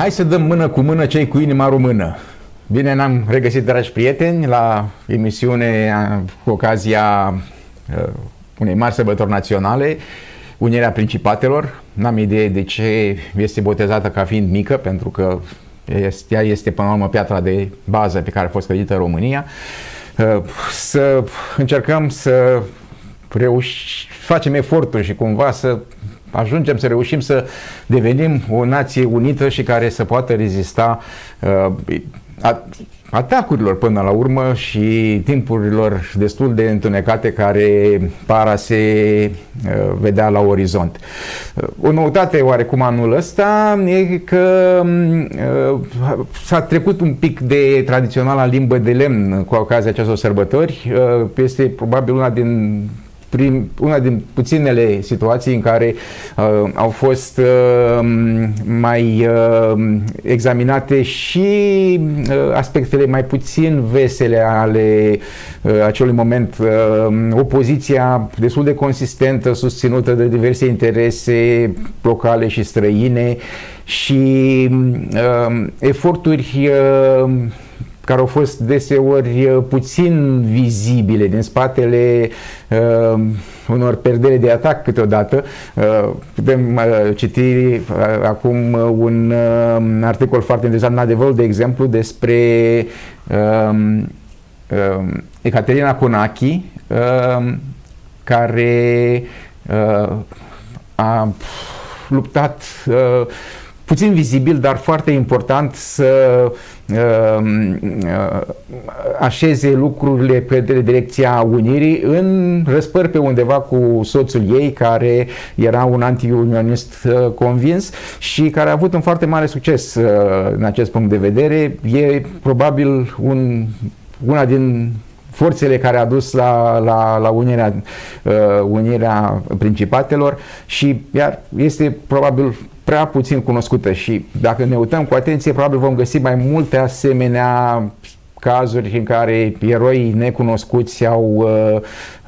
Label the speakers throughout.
Speaker 1: Hai să dăm mână cu mână cei cu inima română. Bine ne-am regăsit, dragi prieteni, la emisiune cu ocazia uh, unei mari sărbători naționale, Unirea Principatelor. N-am idee de ce este botezată ca fiind mică, pentru că este, ea este până la urmă piatra de bază pe care a fost clădită România. Uh, să încercăm să reuși, facem eforturi și cumva să ajungem să reușim să devenim o nație unită și care să poată rezista uh, atacurilor până la urmă și timpurilor destul de întunecate care par a se uh, vedea la orizont. Uh, o noutate oarecum anul ăsta e că uh, s-a trecut un pic de tradiționala limbă de lemn cu ocazia acestor sărbători. Uh, este probabil una din prin una din puținele situații în care uh, au fost uh, mai uh, examinate și uh, aspectele mai puțin vesele ale uh, acelui moment. Uh, opoziția destul de consistentă, susținută de diverse interese locale și străine și uh, eforturi uh, care au fost deseori uh, puțin vizibile din spatele uh, unor perdere de atac câteodată. Uh, putem uh, citi uh, acum un uh, articol foarte interesant în adevăr, de exemplu, despre uh, uh, Ecaterina Conaki, uh, care uh, a luptat uh, puțin vizibil, dar foarte important să uh, uh, așeze lucrurile pe direcția unirii în răspăr pe undeva cu soțul ei care era un anti-unionist uh, convins și care a avut un foarte mare succes uh, în acest punct de vedere. E probabil un, una din forțele care a dus la, la, la unirea, uh, unirea principatelor și iar este probabil prea puțin cunoscută și dacă ne uităm cu atenție, probabil vom găsi mai multe asemenea cazuri în care eroi necunoscuți au uh,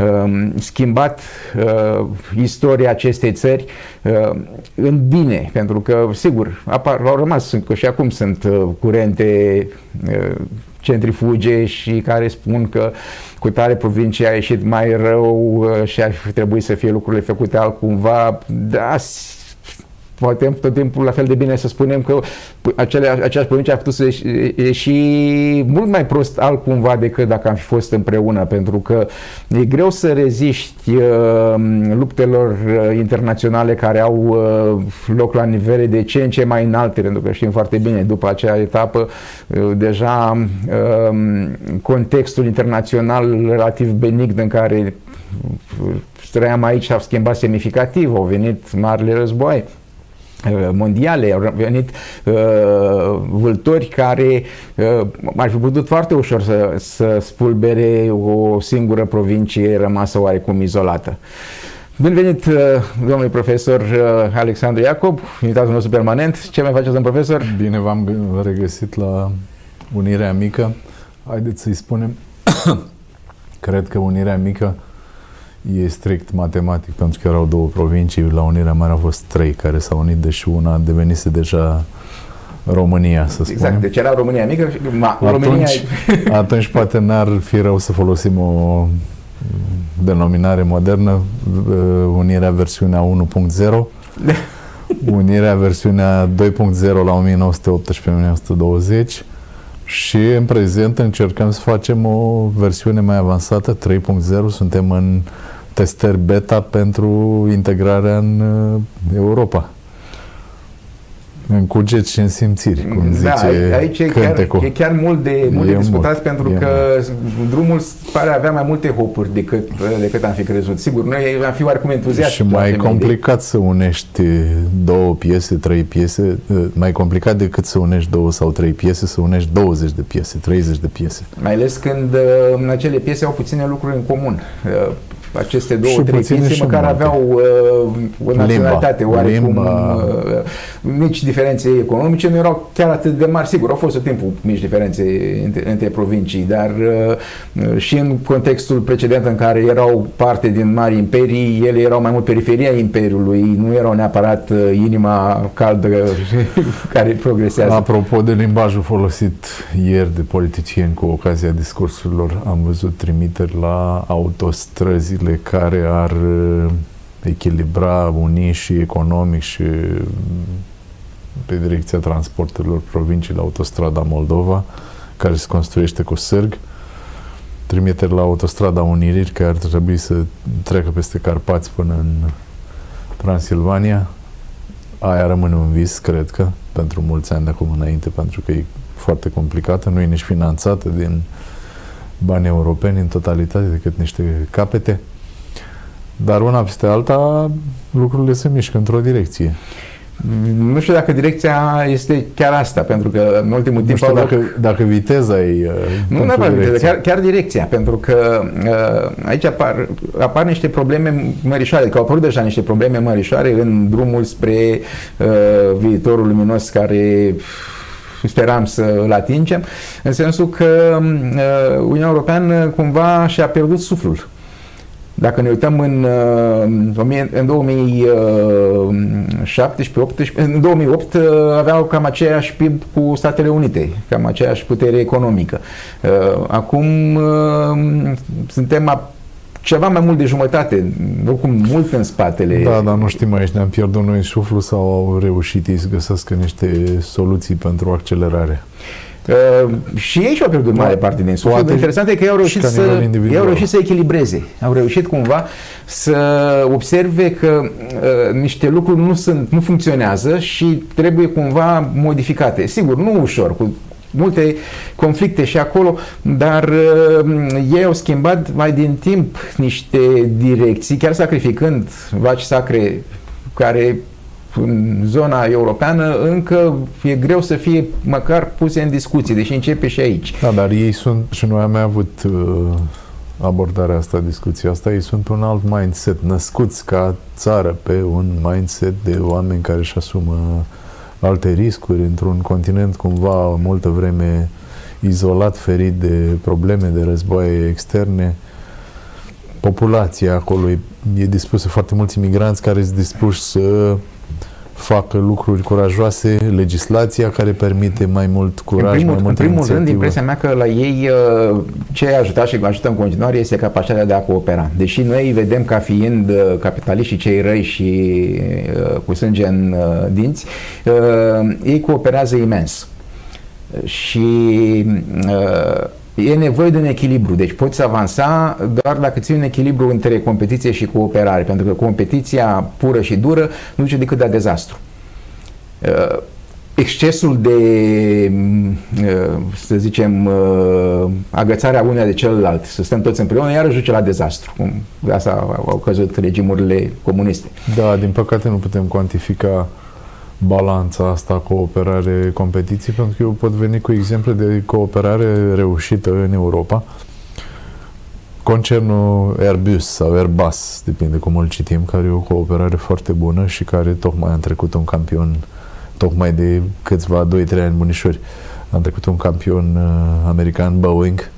Speaker 1: uh, schimbat uh, istoria acestei țări uh, în bine, pentru că, sigur, apar, au rămas, că și acum sunt uh, curente uh, centrifuge și care spun că cu tare provincia a ieșit mai rău uh, și ar fi trebuit să fie lucrurile făcute altcumva. Da, poate tot timpul la fel de bine să spunem că acele, aceeași provincie a putut să ieși mult mai prost altcumva decât dacă am fi fost împreună, pentru că e greu să reziști uh, luptelor uh, internaționale care au uh, loc la nivele de ce în ce mai înalte, pentru că știm foarte bine, după acea etapă, uh, deja uh, contextul internațional relativ benign în care trăiam aici a schimbat semnificativ, au venit marile războaie. Uh, mondiale, au venit uh, vâltori care uh, ar fi putut foarte ușor să, să spulbere o singură provincie rămasă oarecum izolată. Bun venit, uh, domnule profesor uh, Alexandru Iacob, invitatul nostru permanent. Ce mai faceți, domnul profesor?
Speaker 2: Bine v-am regăsit la Unirea Mică. Haideți să-i spunem, cred că Unirea Mică e strict matematic, pentru că erau două provincii, la Unirea Mare au fost trei care s-au unit, deși una devenise deja România, să spunem.
Speaker 1: Exact, deci era România mică și ma,
Speaker 2: atunci,
Speaker 1: România...
Speaker 2: atunci poate n-ar fi rău să folosim o denominare modernă, Unirea versiunea 1.0, Unirea versiunea 2.0 la 1918-1920 și în prezent încercăm să facem o versiune mai avansată, 3.0, suntem în testări beta pentru integrarea în uh, Europa. În cuget și în simțiri, cum
Speaker 1: da,
Speaker 2: zice
Speaker 1: aici e chiar, e chiar mult de, mult de discutat mult, pentru că mult. drumul pare avea mai multe hopuri decât, decât am fi crezut. Sigur, noi am fi oarecum entuziaști.
Speaker 2: Și mai complicat de... să unești două piese, trei piese, mai complicat decât să unești două sau trei piese, să unești 20 de piese, 30 de piese.
Speaker 1: Mai ales când în acele piese au puține lucruri în comun aceste două, și trei chestii, măcar aveau uh, o naționalitate Limba. oarecum, Limba. Uh, mici diferențe economice, nu erau chiar atât de mari, sigur, au fost tot timpul mici diferențe între, între provincii, dar uh, și în contextul precedent în care erau parte din mari imperii, ele erau mai mult periferia imperiului, nu erau neapărat uh, inima caldă care progresează.
Speaker 2: Apropo de limbajul folosit ieri de politicieni cu ocazia discursurilor, am văzut trimiteri la autostrăzile care ar uh, echilibra, uni și economic și pe direcția transporturilor provinciei la autostrada Moldova, care se construiește cu sârg, trimiteri la autostrada Unirii, care ar trebui să treacă peste Carpați până în Transilvania. Aia rămâne un vis, cred că, pentru mulți ani de acum înainte, pentru că e foarte complicată, nu e nici finanțată din bani europeni în totalitate, decât niște capete. Dar una peste alta, lucrurile se mișcă într-o direcție.
Speaker 1: Nu știu dacă direcția este chiar asta, pentru că în ultimul timp... Nu
Speaker 2: știu dacă, loc... dacă viteza e... Uh,
Speaker 1: nu neapărat viteza, chiar, chiar direcția, pentru că uh, aici apar, apar niște probleme mărișoare, că au apărut deja niște probleme mărișoare în drumul spre uh, viitorul luminos care speram să îl atingem, în sensul că uh, Uniunea Europeană cumva și-a pierdut suflul. Dacă ne uităm în, uh, în 2017 în 2008 uh, aveau cam aceeași PIB cu Statele Unite, cam aceeași putere economică. Uh, acum suntem ceva mai mult de jumătate, oricum mult în spatele.
Speaker 2: Da, dar nu știm aici, ne-am pierdut noi suflu sau au reușit ei să găsească niște soluții pentru accelerare?
Speaker 1: Uh, și ei și-au pierdut mare parte din suflet. Interesant e că ei au reușit, să, ei au reușit să echilibreze. Au reușit cumva să observe că uh, niște lucruri nu, sunt, nu funcționează și trebuie cumva modificate. Sigur, nu ușor, cu multe conflicte și acolo, dar uh, ei au schimbat mai din timp niște direcții, chiar sacrificând vaci sacre care în zona europeană încă e greu să fie măcar puse în discuție, deși începe și aici.
Speaker 2: Da, dar ei sunt, și noi am mai avut uh, abordarea asta, discuția asta, ei sunt un alt mindset, născuți ca țară pe un mindset de oameni care își asumă alte riscuri într-un continent cumva multă vreme izolat, ferit de probleme, de războaie externe. Populația acolo e, e dispusă, foarte mulți imigranți care sunt dispuși să facă lucruri curajoase, legislația care permite mai mult curaj, în primul, mai mult
Speaker 1: În primul rând, impresia mea că la ei uh, ce a ajutat și ajută în continuare este capacitatea de a coopera. Deși noi îi vedem ca fiind uh, capitaliști și cei răi și uh, cu sânge în dinți, ei cooperează imens. Și e nevoie de un echilibru. Deci poți avansa doar dacă ții un echilibru între competiție și cooperare, pentru că competiția pură și dură nu duce decât la dezastru. Uh, excesul de, uh, să zicem, uh, agățarea uneia de celălalt, să stăm toți împreună, iar duce la dezastru. Cum de asta au căzut regimurile comuniste.
Speaker 2: Da, din păcate nu putem cuantifica balanța asta cooperare-competiții, pentru că eu pot veni cu exemple de cooperare reușită în Europa. Concernul Airbus sau Airbus, depinde cum îl citim, care e o cooperare foarte bună și care tocmai a trecut un campion, tocmai de câțiva, 2-3 ani bunișori, a trecut un campion uh, american, Boeing,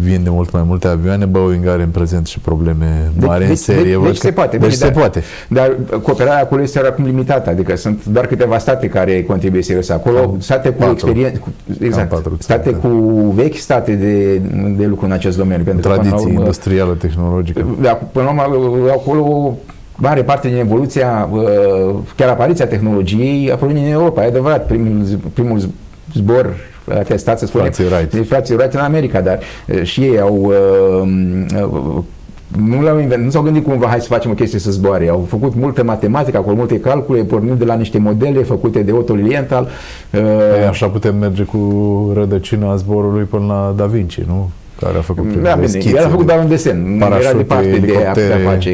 Speaker 2: vinde mult mai multe avioane, Boeing are în prezent și probleme deci, mari deci, în serie.
Speaker 1: Deci, deci se poate.
Speaker 2: Deci se poate.
Speaker 1: Dar cooperarea acolo este acum limitată, adică sunt doar câteva state care contribuie serios acolo, Cam state cu experiență, exact, patru, state cu vechi state de, de lucru în acest domeniu.
Speaker 2: Pentru Tradiție că, urmă, industrială, tehnologică.
Speaker 1: Da, până la urmă, acolo mare parte din evoluția, chiar apariția tehnologiei a provenit din Europa, e adevărat, primul, primul zbor atestat, să spunem, frații Wright. frații Wright în America, dar și ei au uh, uh, nu, le-au inventat, nu s-au gândit cumva, hai să facem o chestie să zboare. Au făcut multă matematică, acolo multe calcule, pornind de la niște modele făcute de Otto Lilienthal.
Speaker 2: Uh, păi așa putem merge cu rădăcina zborului până la Da Vinci, nu? Care a făcut
Speaker 1: da, bine, el a făcut doar un desen, nu era departe de a putea face,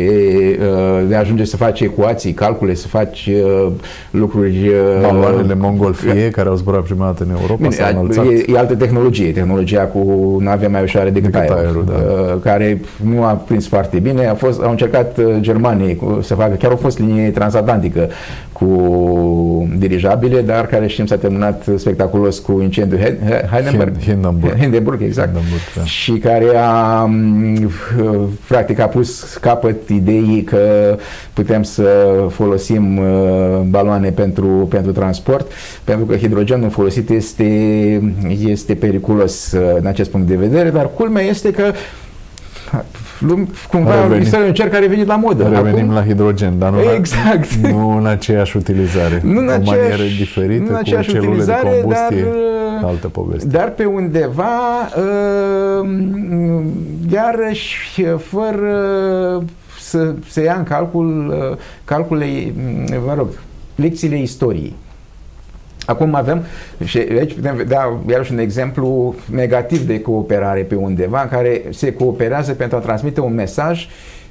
Speaker 1: uh, de a ajunge să faci ecuații, calcule, să faci uh, lucruri...
Speaker 2: Baloanele mongolfie, care au zburat prima dată în Europa,
Speaker 1: bine, e, e altă tehnologie, tehnologia cu nave mai ușoare decât, decât aerul, aerul da. care nu a prins foarte bine, a fost, au încercat germanii să facă, chiar au fost linie transatlantică cu dirijabile, dar care știm s-a terminat spectaculos cu incendiul Hindenburg.
Speaker 2: Hindenburg.
Speaker 1: Hindenburg, exact. Hindenburg, da. Și care a, practic, a pus capăt ideii că putem să folosim uh, baloane pentru, pentru transport, pentru că hidrogenul folosit este, este periculos uh, în acest punct de vedere, dar culmea este că cumva Revenim. este un cer care a venit la modă.
Speaker 2: Revenim Acum, la hidrogen, dar nu,
Speaker 1: exact.
Speaker 2: la, nu în aceeași utilizare. Nu în aceeași, o manieră diferită, nu în aceeași cu celule utilizare, de combustie, dar, altă poveste.
Speaker 1: Dar pe undeva, uh, iarăși, fără să se ia în calcul, uh, calcule, mă rog, lecțiile istoriei. Acum avem, și aici putem vedea iarăși un exemplu negativ de cooperare pe undeva, în care se cooperează pentru a transmite un mesaj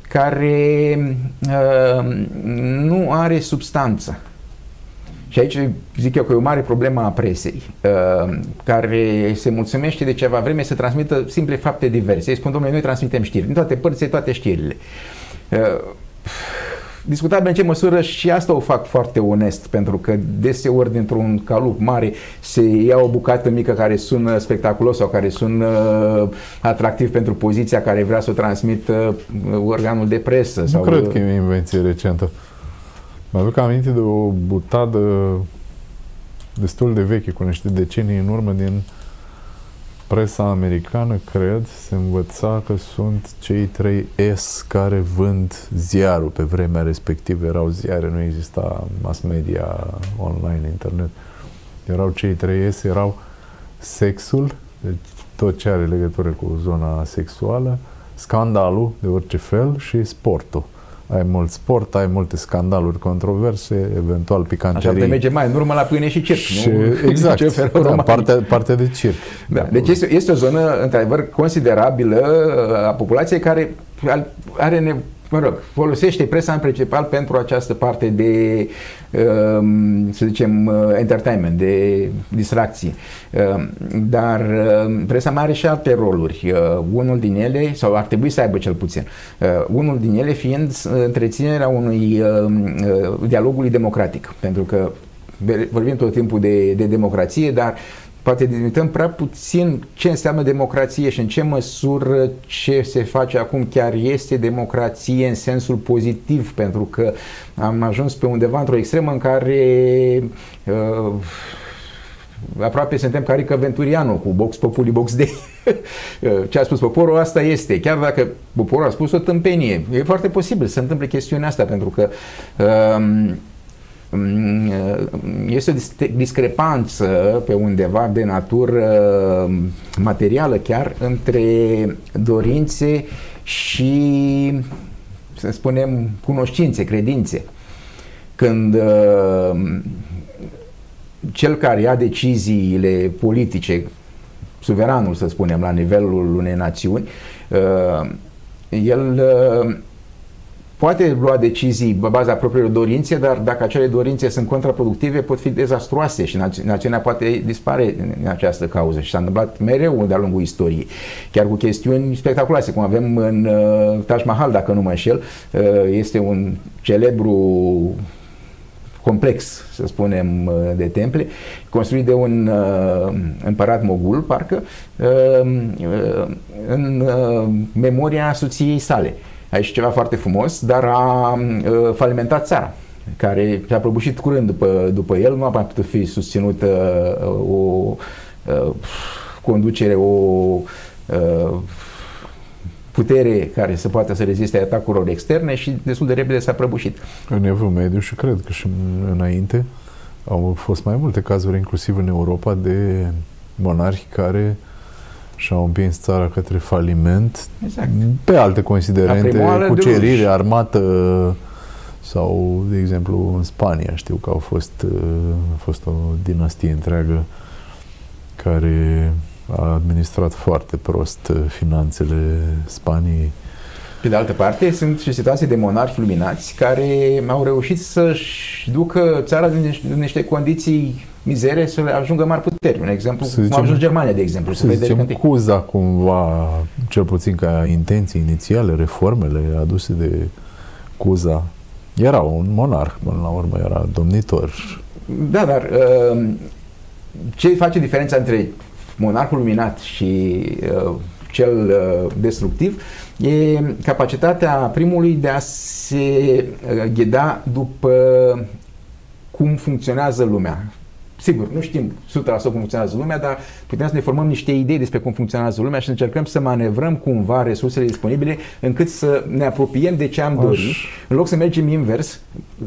Speaker 1: care uh, nu are substanță. Și aici zic eu că e o mare problemă a presei, uh, care se mulțumește de ceva vreme să transmită simple fapte diverse. Ei spun, domnule, noi transmitem știri, din toate părțile, toate știrile. Uh, discutabil în ce măsură și asta o fac foarte onest, pentru că deseori dintr-un calup mare se ia o bucată mică care sună spectaculos sau care sună atractiv pentru poziția care vrea să o transmită uh, organul de presă. Nu sau...
Speaker 2: cred că e o invenție recentă. Mă aduc aminte de o butadă destul de veche, cu niște decenii în urmă, din presa americană, cred, se învăța că sunt cei trei S care vând ziarul. Pe vremea respectivă erau ziare, nu exista mass media online, internet. Erau cei trei S, erau sexul, deci tot ce are legătură cu zona sexuală, scandalul de orice fel și sportul ai mult sport, ai multe scandaluri controverse, eventual picanterii.
Speaker 1: Așa te merge mai în urmă la pâine și circ, și, nu?
Speaker 2: Exact, ce da, partea, partea de circ.
Speaker 1: Da. Deci este, este o zonă, într-adevăr, considerabilă a populației care are nevoie mă rog, folosește presa în principal pentru această parte de, um, să zicem, uh, entertainment, de distracție. Um, dar um, presa mai are și alte roluri. Uh, unul din ele, sau ar trebui să aibă cel puțin, uh, unul din ele fiind întreținerea unui dialogului democratic. Pentru că vorbim tot timpul de, de democrație, dar poate delimităm prea puțin ce înseamnă democrație și în ce măsură ce se face acum chiar este democrație în sensul pozitiv, pentru că am ajuns pe undeva într-o extremă în care uh, aproape suntem carică Venturiano cu Box Populi Box Day. Uh, ce a spus poporul, asta este. Chiar dacă poporul a spus o tâmpenie. E foarte posibil să se întâmple chestiunea asta, pentru că uh, Mm, este o discrepanță pe undeva de natură materială chiar între dorințe și, să spunem, cunoștințe, credințe. Când uh, cel care ia deciziile politice, suveranul, să spunem, la nivelul unei națiuni, uh, el uh, poate lua decizii pe baza propriilor dorințe, dar dacă acele dorințe sunt contraproductive, pot fi dezastruoase și națiunea poate dispare în această cauză. Și s-a întâmplat mereu de-a lungul istoriei, chiar cu chestiuni spectaculoase, cum avem în uh, Taj Mahal, dacă nu mă înșel, uh, este un celebru complex, să spunem, uh, de temple, construit de un uh, împărat mogul, parcă, uh, uh, în uh, memoria soției sale. Uh, aici ceva foarte frumos, dar a uh, falimentat țara care s-a prăbușit curând după, după el, nu a mai putut fi susținută uh, o uh, conducere, o uh, putere care să poată să reziste atacurilor externe și destul de repede s-a prăbușit.
Speaker 2: În evul mediu și cred că și înainte au fost mai multe cazuri, inclusiv în Europa, de monarhi care uh, și-au împins țara către faliment exact. pe alte considerente, cucerire, armată sau, de exemplu, în Spania știu că au fost, a fost o dinastie întreagă care a administrat foarte prost uh, finanțele Spaniei.
Speaker 1: Pe de altă parte, sunt și situații de monarhi luminați care au reușit să-și ducă țara în niște condiții mizere să ajungă mari puteri. Un exemplu, să zicem, cum a ajuns Germania, de exemplu.
Speaker 2: Să zicem, Cuza cumva, cel puțin ca intenții inițiale, reformele aduse de Cuza, era un monarh, până la urmă era domnitor.
Speaker 1: Da, dar uh, ce face diferența între monarhul luminat și uh, cel uh, destructiv e capacitatea primului de a se ghida după cum funcționează lumea. Sigur, nu știm 100% cum funcționează lumea, dar putem să ne formăm niște idei despre cum funcționează lumea și să încercăm să manevrăm cumva resursele disponibile încât să ne apropiem de ce am dorit. În loc să mergem invers,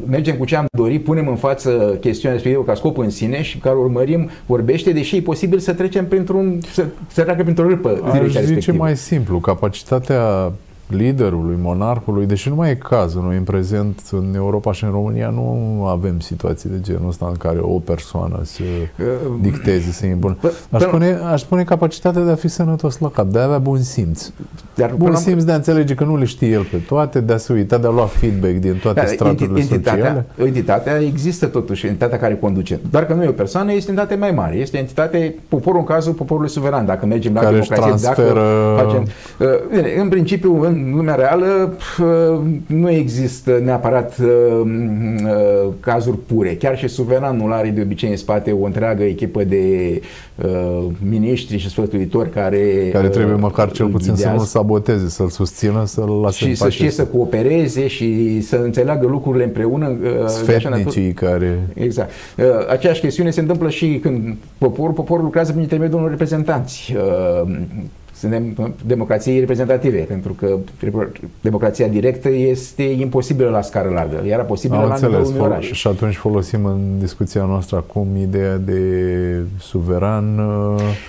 Speaker 1: mergem cu ce am dorit, punem în față chestiunea respectivă ca scop în sine și care urmărim vorbește, deși e posibil să trecem printr-un, să, să treacă printr-o râpă
Speaker 2: Aș zice mai simplu, capacitatea liderului, monarhului, deși nu mai e cazul. Noi în prezent, în Europa și în România, nu avem situații de genul ăsta în care o persoană să dicteze, să impună. Aș spune, aș spune capacitatea de a fi sănătos la cap, de a avea bun simț. Dar bun simț de a înțelege că nu le știe el pe toate, de a se uita, de a lua feedback din toate dar, straturile entitatea, sociale.
Speaker 1: Entitatea există totuși, entitatea care conduce. Doar că nu e o persoană, este entitate mai mare. Este entitate, poporul în cazul poporului suveran. Dacă mergem la
Speaker 2: care democrație, transferă... dacă facem...
Speaker 1: Uh, în principiu, în în lumea reală nu există neapărat uh, uh, cazuri pure. Chiar și suveranul are de obicei în spate o întreagă echipă de uh, miniștri și sfătuitori care
Speaker 2: care trebuie măcar cel puțin să nu-l saboteze, să-l susțină, să-l lase
Speaker 1: Și să știe să coopereze și să înțeleagă lucrurile împreună.
Speaker 2: Sfetnicii care...
Speaker 1: Exact. Aceeași chestiune se întâmplă și când poporul, poporul lucrează prin intermediul unor reprezentanți suntem democrației reprezentative, pentru că democrația directă este imposibilă la scară largă, era posibilă Am la înțeles. nivelul unui oraș.
Speaker 2: Și atunci folosim în discuția noastră acum ideea de suveran.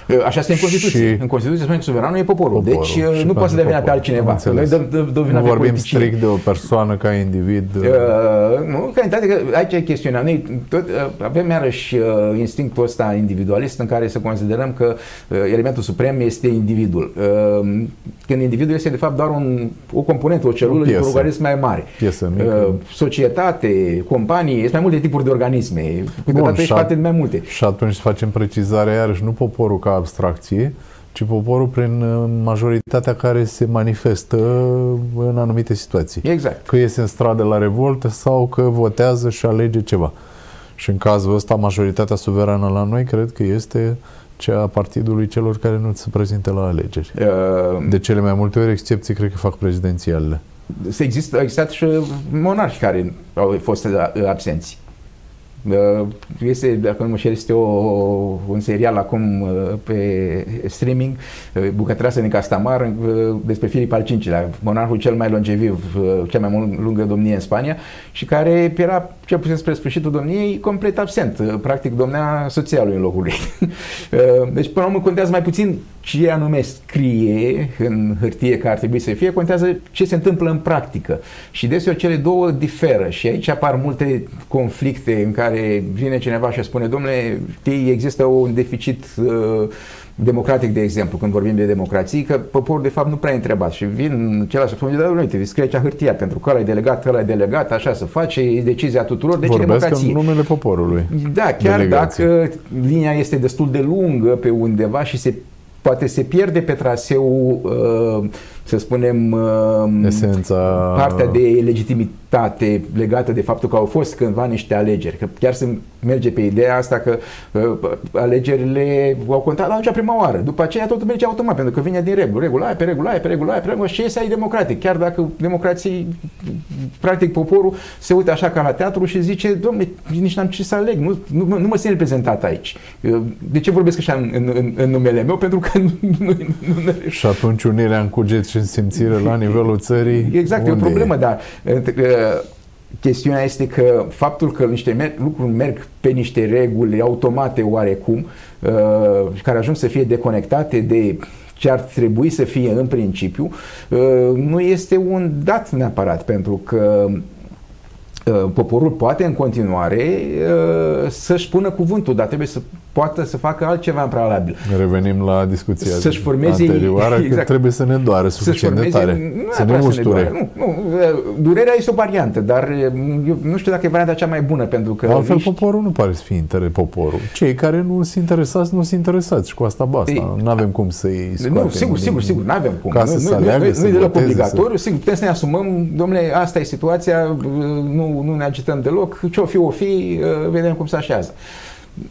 Speaker 1: Uh, așa este în Constituție. Și... În Constituție spune că suveranul e poporul. poporul. Deci uh, nu poate să devină pe altcineva.
Speaker 2: Noi dăm, dăm, dăm nu vorbim strict de o persoană ca individ. Uh,
Speaker 1: nu, ca entitate, că aici e chestiunea. Noi tot, uh, avem iarăși uh, instinctul ăsta individualist în care să considerăm că uh, elementul suprem este individul individul. Ehm, când individul este de fapt doar un, o componentă, o celulă dintr-un organism mai mare.
Speaker 2: Piesă mică.
Speaker 1: Societate, companii, sunt mai multe tipuri de organisme. Câteodată ești parte de mai multe.
Speaker 2: Și atunci facem precizarea iarăși, nu poporul ca abstracție, ci poporul prin uh, majoritatea care se manifestă în anumite situații.
Speaker 1: Exact.
Speaker 2: Că iese în stradă la revoltă sau că votează și alege ceva. Și în cazul ăsta, majoritatea suverană la noi cred că este cea a partidului celor care nu se prezintă la alegeri. Uh, de cele mai multe ori excepții cred că fac prezidențialele.
Speaker 1: Există, existat și monarhi care au fost absenți. Este, dacă nu mă șer, este o, un serial acum uh, pe streaming, uh, Bucătreasă din Castamar, uh, despre Filip al V-lea, monarhul cel mai longeviv, cea mai lungă domnie în Spania și care era, cel puțin spre sfârșitul domniei, complet absent. Practic domnea soția lui în locul lui. Deci, până la urmă, contează mai puțin ce anume scrie în hârtie că ar trebui să fie, contează ce se întâmplă în practică. Și deseori cele două diferă și aici apar multe conflicte în care vine cineva și spune, domnule, există un deficit uh, democratic, de exemplu, când vorbim de democrații, că poporul de fapt nu prea e întrebat și vin celălalt și spune, da, uite, scrie aici hârtia, pentru că ăla e delegat, ăla e delegat, așa să face, e decizia tuturor, deci
Speaker 2: Vorbesc
Speaker 1: democrație.
Speaker 2: în numele poporului.
Speaker 1: Da, chiar delegație. dacă linia este destul de lungă pe undeva și se poate se pierde pe traseu, uh, să spunem, uh,
Speaker 2: Esența...
Speaker 1: partea de legitimitate legată de faptul că au fost cândva niște alegeri. Că chiar se merge pe ideea asta că uh, alegerile au contat la cea prima oară. După aceea totul merge automat, pentru că vine din regulă. Regula aia, pe regula aia, pe regula aia, pe regula și iese ai democratic. Chiar dacă democrații, practic poporul se uită așa ca la teatru și zice, domne, nici n-am ce să aleg, nu, nu, nu mă simt reprezentat aici. De ce vorbesc așa în, în, în numele meu? Pentru că nu, nu, nu,
Speaker 2: Și atunci unirea în cuget și în simțire la nivelul țării.
Speaker 1: Exact, e o problemă, dar chestiunea este că faptul că niște merg, lucruri merg pe niște reguli automate oarecum, uh, care ajung să fie deconectate de ce ar trebui să fie în principiu, uh, nu este un dat neapărat, pentru că uh, poporul poate în continuare uh, să-și pună cuvântul, dar trebuie să poată să facă altceva în prealabil.
Speaker 2: Revenim la discuția
Speaker 1: să-și formeze,
Speaker 2: anterioară, exact, că trebuie să ne doare suficient formeze, de tare. Nu să ne musture.
Speaker 1: Să ne nu, nu, durerea este o variantă, dar eu nu știu dacă e varianta cea mai bună, pentru că...
Speaker 2: Altfel, riști... poporul nu pare să fie interes, poporul. Cei care nu sunt interesați, nu sunt interesați și cu asta basta. Nu avem cum să-i scoatem. Nu,
Speaker 1: sigur, sigur, sigur, nu avem cum.
Speaker 2: Ca să
Speaker 1: nu,
Speaker 2: aleagă,
Speaker 1: nu, nu, nu e deloc obligatoriu, să... sigur, putem să ne asumăm, domnule, asta e situația, nu, nu ne agităm deloc, ce o fi, o fi, vedem cum se așează.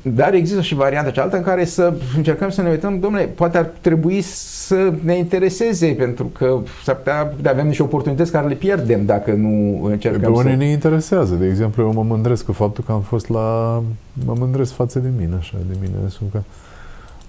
Speaker 1: Dar există și varianta cealaltă în care să încercăm să ne uităm, domnule, poate ar trebui să ne intereseze, pentru că s-ar putea de avem niște oportunități care le pierdem dacă nu încercăm
Speaker 2: pe unii
Speaker 1: să...
Speaker 2: ne interesează. De exemplu, eu mă mândresc cu faptul că am fost la... Mă mândresc față de mine, așa, de mine. Că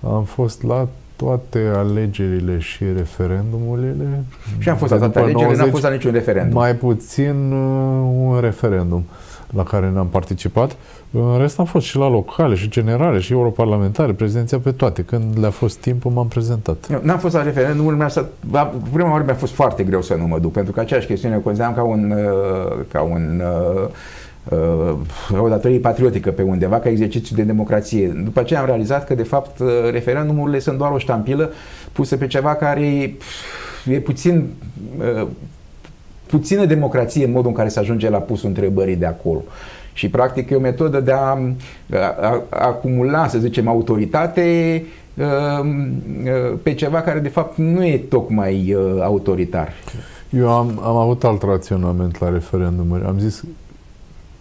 Speaker 2: am fost la toate alegerile și referendumurile.
Speaker 1: Și am fost la toate alegerile, n-am fost la niciun referendum.
Speaker 2: Mai puțin uh, un referendum la care ne-am participat. În rest am fost și la locale, și generale, și europarlamentare, prezenția pe toate. Când le-a fost timpul, m-am prezentat.
Speaker 1: N-am fost la referendumul, mi-a stat, la prima oară mi-a fost foarte greu să nu mă duc, pentru că aceeași chestiune o consideram ca un, uh, ca un uh, o datorie patriotică pe undeva, ca exercițiu de democrație. După aceea am realizat că, de fapt, uh, referendumurile sunt doar o ștampilă pusă pe ceva care e puțin puțină democrație în modul în care se ajunge la pusul întrebării de acolo. Și practic e o metodă de a, a, a acumula, să zicem, autoritate um, uh, pe ceva care de fapt nu e tocmai uh, autoritar.
Speaker 2: Eu am, am avut alt raționament la referendumuri. Am zis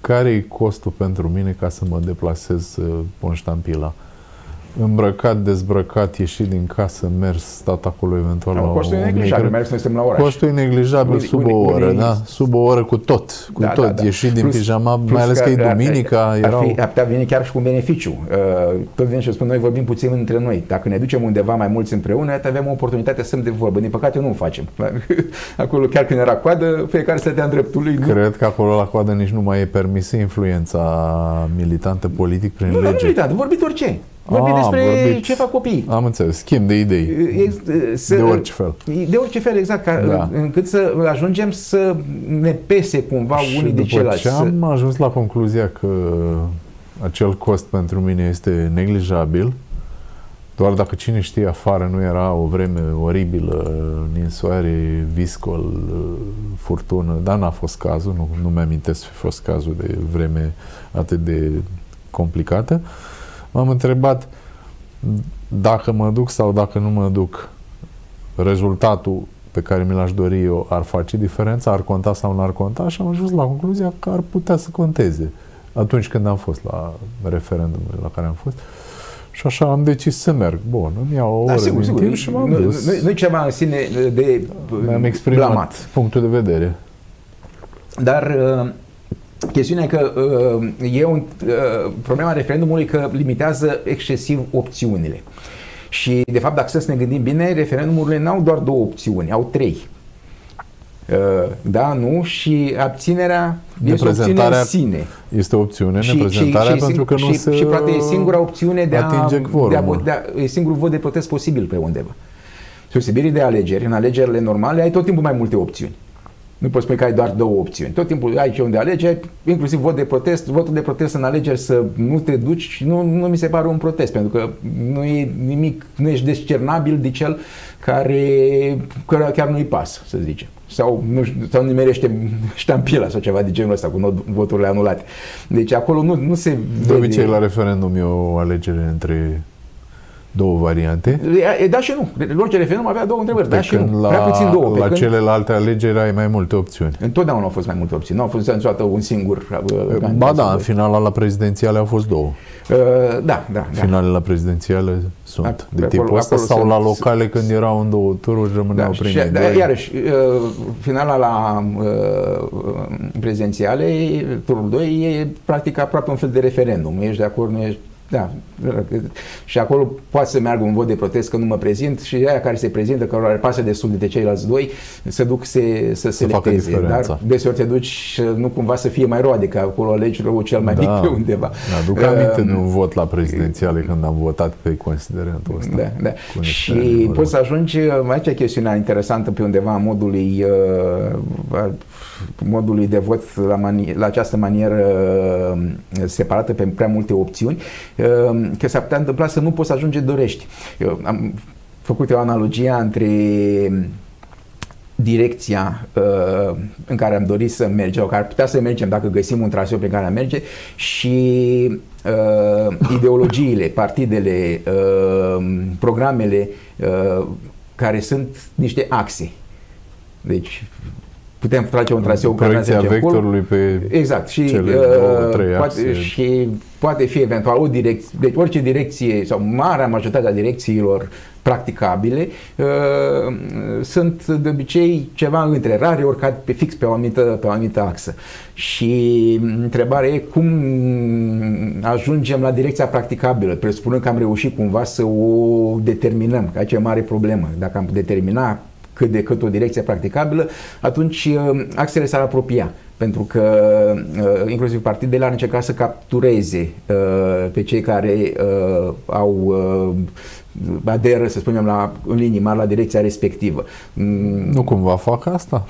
Speaker 2: care e costul pentru mine ca să mă deplasez uh, pe ștampila îmbrăcat, dezbrăcat, ieșit din casă, mers, stat acolo eventual
Speaker 1: no,
Speaker 2: la
Speaker 1: Costul e neglijabil, mers noi suntem la oraș.
Speaker 2: Costul e neglijabil sub o oră, da? Sub o oră cu tot, cu da, tot, da, da. ieșit din plus, pijama, plus mai ales că, că e duminica. Ar,
Speaker 1: erau... ar, fi, ar putea veni chiar și cu un beneficiu. Uh, tot vine și spun, noi vorbim puțin între noi. Dacă ne ducem undeva mai mulți împreună, avem o oportunitate să de vorbă. Din păcate nu o facem. acolo chiar când era coadă, fiecare stătea în dreptul lui.
Speaker 2: Cred că acolo la coadă nici nu mai e permisă influența militantă politic prin
Speaker 1: nu,
Speaker 2: lege. Nu,
Speaker 1: militant, vorbiți orice. Vorbim ah, despre vorbit. ce fac copiii.
Speaker 2: Am înțeles. Schimb de idei. Să, de orice fel.
Speaker 1: De orice fel, exact. Ca, da. Încât să ajungem să ne pese cumva și unii de ceilalți.
Speaker 2: ce am ajuns la concluzia că acel cost pentru mine este neglijabil, doar dacă cine știe afară nu era o vreme oribilă, ninsoare, viscol, furtună, dar n-a fost cazul, nu, nu mi-amintesc să fi fost cazul de vreme atât de complicată. Uh, M-am întrebat dacă mă duc sau dacă nu mă duc, rezultatul pe care mi l-aș dori eu ar face diferența, ar conta sau nu ar conta și am ajuns la concluzia că ar putea să conteze atunci când am fost la referendumul la care am fost. Și așa am decis să merg. Bun, îmi iau o da, oră sigur, din sigur. timp și m-am nu, dus.
Speaker 1: Nu, nu ceva în sine de
Speaker 2: Mi-am exprimat blamat. punctul de vedere.
Speaker 1: Dar uh, Chestiunea e că uh, e un, uh, problema referendumului că limitează excesiv opțiunile. Și, de fapt, dacă să ne gândim bine, referendumurile n-au doar două opțiuni, au trei. Uh, da, nu? Și abținerea este opțiune în sine.
Speaker 2: Este o opțiune, și, neprezentarea, și, și, pentru că nu
Speaker 1: și,
Speaker 2: se
Speaker 1: Și poate e singura opțiune de a, de a, de a, e singurul vot de protest posibil pe undeva. Spre de alegeri, în alegerile normale ai tot timpul mai multe opțiuni. Nu poți spune că ai doar două opțiuni. Tot timpul ai ce unde alege, inclusiv vot de protest. Votul de protest în alegeri să nu te duci, nu, nu mi se pare un protest, pentru că nu e nimic, nu ești descernabil de cel care, care chiar nu-i pasă, să zicem. Sau nu sau nimerește ștampila sau ceva de genul ăsta cu voturile anulate. Deci acolo nu, nu se
Speaker 2: De obicei la referendum e o alegere între două variante.
Speaker 1: E, da și nu. Orice referendum avea două întrebări, da și nu. La, Prea puțin două.
Speaker 2: La când... celelalte alegeri ai mai multe opțiuni.
Speaker 1: Întotdeauna au fost mai multe opțiuni. Nu au fost niciodată un singur
Speaker 2: uh, Ba da, în finala la prezidențiale au fost două.
Speaker 1: Uh, da, da,
Speaker 2: da. Finalele la prezidențiale sunt da, de tipul acolo, ăsta acolo sau sunt, la locale când erau în două tururi rămâneau da, primii
Speaker 1: da, Iarăși, uh, finala la uh, prezidențiale, turul 2, e practic aproape un fel de referendum. Ești de acord, nu ești da, și acolo poate să meargă un vot de protest că nu mă prezint și aia care se prezintă, că are pasă destul de ceilalți doi, se duc se, să se lecteze. Dar deseori te duci nu cumva să fie mai roade, că acolo alegi răul cel mai da, mic pe undeva.
Speaker 2: Da, duc aminte uh, de un vot la prezidențiale când am votat pe considerentul ăsta.
Speaker 1: Da, da. Și poți să ajungi, aici e chestiunea interesantă pe undeva a modului uh, modului de vot la, mani- la această manieră uh, separată pe prea multe opțiuni că s-ar putea întâmpla să nu poți ajunge dorești. Eu am făcut o analogie între direcția uh, în care am dorit să mergem, sau care ar putea să mergem dacă găsim un traseu pe care am merge și uh, ideologiile, partidele, uh, programele uh, care sunt niște axe. Deci putem trage un traseu
Speaker 2: care vectorului pe
Speaker 1: exact și,
Speaker 2: cele două, trei
Speaker 1: poate, și poate fi eventual o direcție, deci orice direcție sau marea majoritatea direcțiilor practicabile uh, sunt de obicei ceva între rare ori cad pe fix pe o anumită, pe o anumită axă. Și întrebarea e cum ajungem la direcția practicabilă, presupunând că am reușit cumva să o determinăm, că aici e mare problemă. Dacă am determina cât de cât o direcție practicabilă, atunci uh, axele s-ar apropia pentru că uh, inclusiv partidele ar încerca să captureze uh, pe cei care au aderă, să spunem, la, în linii mari la direcția respectivă.
Speaker 2: Mm, nu cumva fac asta?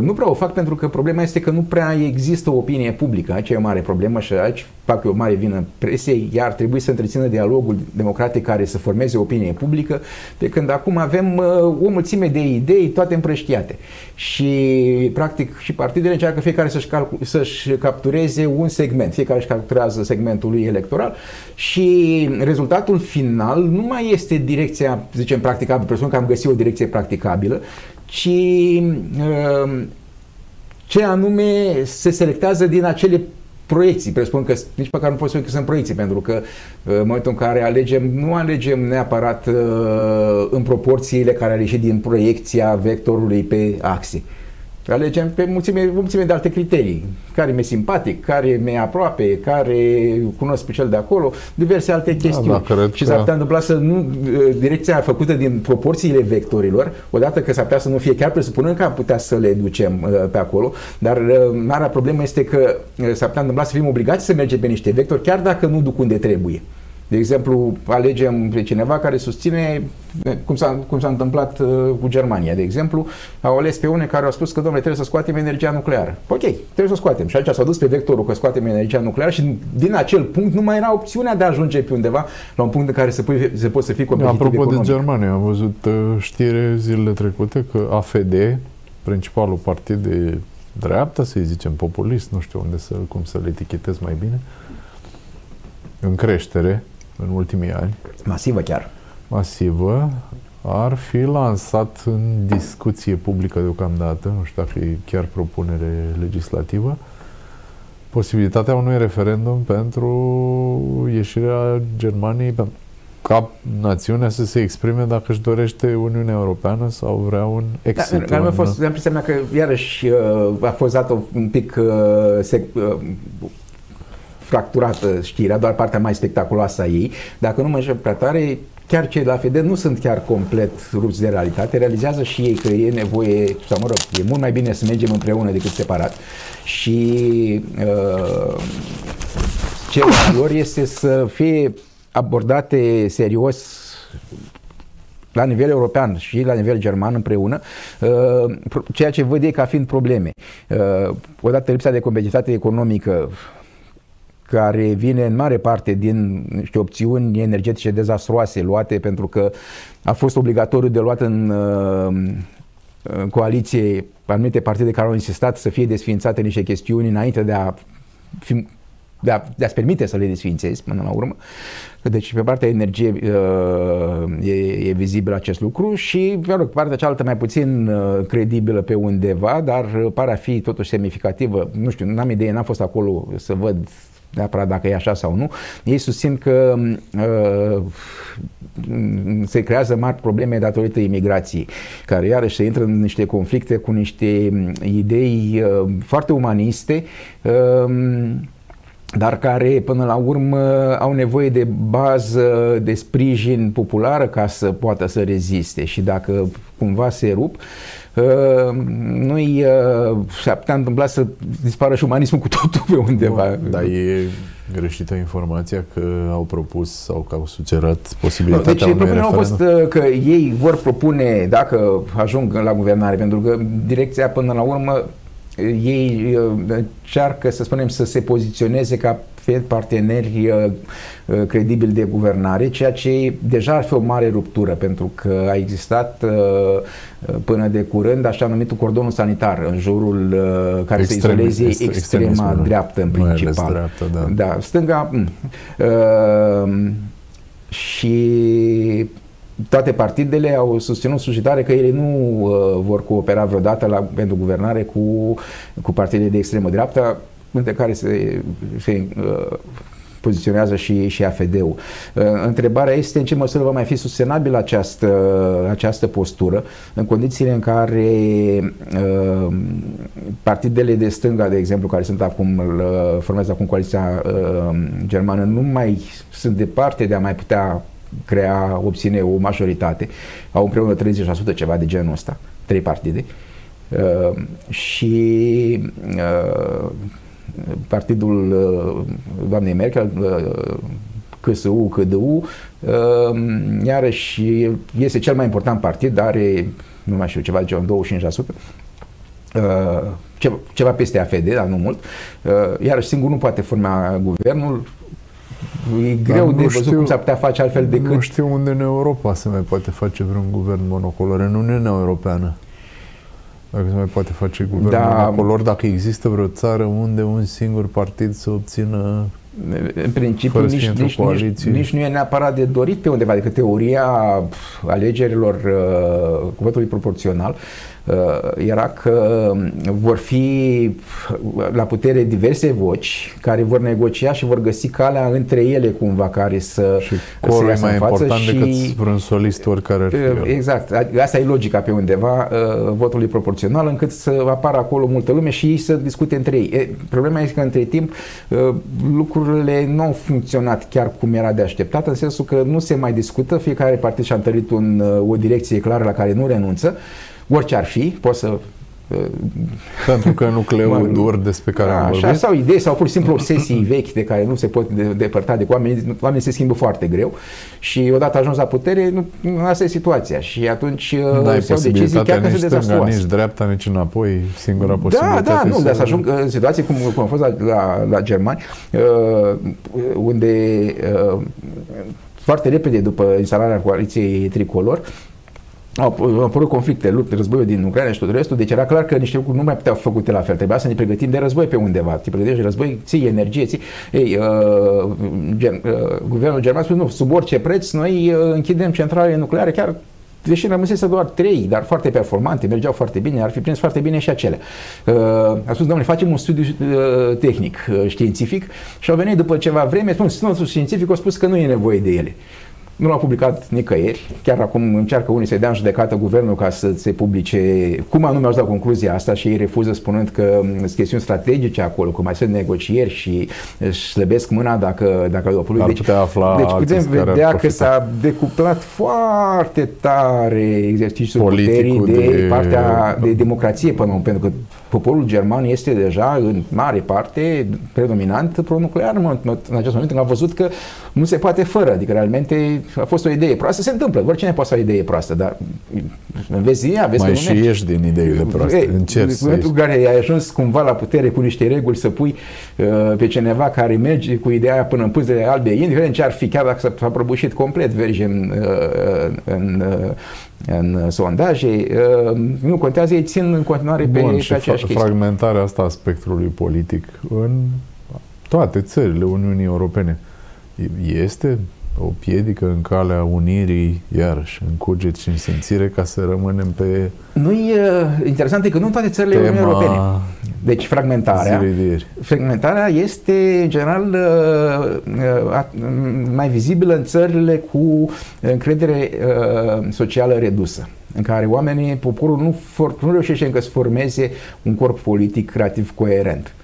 Speaker 1: Nu prea o fac pentru că problema este că nu prea există o opinie publică. Aici e o mare problemă și aici fac eu o mare vină presei, iar trebuie să întrețină dialogul democratic care să formeze opinie publică, de când acum avem o mulțime de idei, toate împrăștiate. Și, practic, și partidele încearcă fiecare să-și, calcu- să-și captureze un segment. Fiecare își capturează segmentul lui electoral și rezultatul final nu mai este direcția, zicem, practicabilă, presupun că am găsit o direcție practicabilă, ci uh, ce anume se selectează din acele proiecții. Presupun că nici măcar nu pot să spun că sunt proiecții, pentru că uh, în momentul în care alegem, nu alegem neapărat uh, în proporțiile care ar ieși din proiecția vectorului pe axe. Alegem pe mulțime, mulțime de alte criterii. Care mi-e simpatic, care mi-e aproape, care cunosc pe cel de acolo, diverse alte da, chestiuni.
Speaker 2: Da, da,
Speaker 1: și s-ar putea întâmpla să nu, direcția făcută din proporțiile vectorilor, odată că s-ar putea să nu fie chiar presupunând că am putea să le ducem uh, pe acolo, dar uh, marea problemă este că uh, s-ar putea întâmpla să fim obligați să mergem pe niște vectori, chiar dacă nu duc unde trebuie. De exemplu, alegem pe cineva care susține, cum s-a, cum s-a întâmplat uh, cu Germania, de exemplu, au ales pe unii care au spus că, domnule, trebuie să scoatem energia nucleară. Ok, trebuie să scoatem. Și aici s-au dus pe vectorul că scoatem energia nucleară și din acel punct nu mai era opțiunea de a ajunge pe undeva la un punct în care să, pui, să poți să fii competitiv
Speaker 2: Apropo
Speaker 1: economic.
Speaker 2: de Germania, am văzut uh, știre zilele trecute că AFD, principalul partid de dreapta, să zicem, populist, nu știu unde să, cum să le etichetez mai bine, în creștere, în ultimii ani.
Speaker 1: Masivă chiar.
Speaker 2: Masivă. Ar fi lansat în discuție publică deocamdată, nu știu dacă e chiar propunere legislativă, posibilitatea unui referendum pentru ieșirea Germaniei ca națiunea să se exprime dacă își dorește Uniunea Europeană sau vrea un exit.
Speaker 1: Da, a fost, am impresia că iarăși uh, a fost dat un pic uh, sec, uh, fracturată știrea, doar partea mai spectaculoasă a ei. Dacă nu mă înșel prea tare, chiar cei de la FED nu sunt chiar complet rupți de realitate, realizează și ei că e nevoie, sau mă rog, e mult mai bine să mergem împreună decât separat. Și uh, ceea lor este să fie abordate serios la nivel european și la nivel german împreună, uh, ceea ce văd ei ca fiind probleme. Uh, odată lipsa de competitivitate economică, care vine în mare parte din niște opțiuni energetice dezastruoase luate pentru că a fost obligatoriu de luat în, uh, în coaliție anumite partide care au insistat să fie desființate niște chestiuni înainte de a fi de, a, de a-ți permite să le desfințezi până la urmă. Deci pe partea energie uh, e, e vizibil acest lucru și, vă rog, partea cealaltă mai puțin uh, credibilă pe undeva, dar pare a fi totuși semnificativă. Nu știu, n-am idee, n-am fost acolo să văd neapărat dacă e așa sau nu, ei susțin că uh, se creează mari probleme datorită imigrației, care iarăși se intră în niște conflicte cu niște idei uh, foarte umaniste, uh, dar care până la urmă au nevoie de bază de sprijin populară ca să poată să reziste. Și dacă cumva se rup, uh, nu-i uh, s-ar putea întâmpla să dispară și umanismul cu totul pe undeva.
Speaker 2: Bun, dar e greșită informația că au propus sau că au sugerat posibilitatea deci, unui
Speaker 1: problema a fost uh, că ei vor propune, dacă ajung la guvernare, pentru că direcția până la urmă ei încearcă, să spunem, să se poziționeze ca fie parteneri uh, uh, credibili de guvernare, ceea ce deja ar fi o mare ruptură, pentru că a existat uh, până de curând așa numitul cordonul sanitar în jurul care Extrem, să izoleze este, extrema dreaptă în principal.
Speaker 2: Dreaptă, da.
Speaker 1: da, stânga uh, și toate partidele au susținut suscitare că ele nu uh, vor coopera vreodată la, pentru guvernare cu, cu partidele de extremă dreaptă, între care se, se uh, poziționează și, și AFD-ul. Uh, întrebarea este în ce măsură va mai fi sustenabilă această, această postură în condițiile în care uh, partidele de stânga, de exemplu, care sunt acum, uh, formează acum coaliția uh, germană, nu mai sunt departe de a mai putea crea, obține o majoritate. Au împreună 30% ceva de genul ăsta, trei partide. Uh, și uh, partidul uh, doamnei Merkel, uh, KSU, KDU, uh, iarăși este cel mai important partid, are, nu mai știu, ceva de genul 25%, uh, ceva, ceva peste AFD, dar nu mult, uh, iarăși singur nu poate forma guvernul, E greu de văzut știu, cum s-ar putea face altfel decât...
Speaker 2: Nu știu unde în Europa se mai poate face vreun guvern monocolor, în Uniunea Europeană. Dacă se mai poate face guvern da, monocolor, dacă există vreo țară unde un singur partid să obțină
Speaker 1: în principiu nici, nici, nici, nici nu e neapărat de dorit pe undeva, adică teoria alegerilor uh, cu votul proporțional. uh, Uh, era că vor fi la putere diverse voci care vor negocia și vor găsi calea între ele cumva care să
Speaker 2: și să iasă mai în față important și, decât vreun solist oricare ar fi uh,
Speaker 1: Exact. Asta e logica pe undeva uh, votului proporțional încât să apară acolo multă lume și ei să discute între ei. E, problema este că între timp lucrurile nu au funcționat chiar cum era de așteptat în sensul că nu se mai discută, fiecare partid și-a întărit un, o direcție clară la care nu renunță orice ar fi, poți să
Speaker 2: uh, pentru că nucleul dur despre care am vorbit. Așa,
Speaker 1: sau idei, sau pur și simplu obsesii vechi de care nu se pot depărta de oameni. Oamenii se schimbă foarte greu și odată ajuns la putere, nu, asta e situația. Și atunci uh,
Speaker 2: N-ai se iau decizii chiar când se dezastruoase. Nici dreapta, nici înapoi, singura posibilitate.
Speaker 1: Da, da, nu, dar să ajung în situații cum, cum a fost la, la, la germani, uh, unde uh, foarte repede după instalarea coaliției tricolor, au apărut conflicte, lupte, războiul din Ucraina și tot restul, deci era clar că niște lucruri nu mai puteau făcute la fel. Trebuia să ne pregătim de război pe undeva. Te pregătești de război, ții energie, ții... Ei, uh, gen, uh, guvernul german spune, nu, sub orice preț, noi uh, închidem centrale nucleare, chiar deși rămăsese doar trei, dar foarte performante, mergeau foarte bine, ar fi prins foarte bine și acele. Uh, a spus, domnule, facem un studiu uh, tehnic, uh, științific și au venit după ceva vreme, spun, studiul științific a spus că nu e nevoie de ele. Nu l-au publicat nicăieri. Chiar acum încearcă unii să-i dea în judecată guvernul ca să se publice cum anume au dat concluzia asta și ei refuză spunând că sunt chestiuni strategice acolo, că mai sunt negocieri și își slăbesc mâna dacă, dacă o public.
Speaker 2: Deci, afla
Speaker 1: deci putem vedea că s-a decuplat foarte tare exercițiul puterii de, de partea de democrație până pentru că poporul german este deja în mare parte predominant pro-nuclear în, în acest moment când a văzut că nu se poate fără, adică realmente a fost o idee proastă, se întâmplă, oricine poate să o idee proastă, dar vezi ea, vezi
Speaker 2: Mai
Speaker 1: că
Speaker 2: și nu ești din ideile proaste, ei, încerci
Speaker 1: În momentul în care ai ajuns cumva la putere cu niște reguli să pui uh, pe cineva care merge cu ideea aia până în pânzele albe, indiferent ce ar fi, chiar dacă s-a prăbușit complet verge în, uh, în, uh, în sondaje, uh, nu contează, ei țin în continuare pe, Bun, pe aceeași chestie.
Speaker 2: fragmentarea asta a spectrului politic în toate țările Uniunii Europene este o piedică în calea unirii, iarăși, în cuget și în simțire, ca să rămânem pe
Speaker 1: Nu e interesant e că nu în toate țările Uniunii Europene. Deci fragmentarea, fragmentarea este, în general, uh, uh, mai vizibilă în țările cu încredere uh, socială redusă în care oamenii, poporul nu, for, nu reușește încă să formeze un corp politic creativ coerent.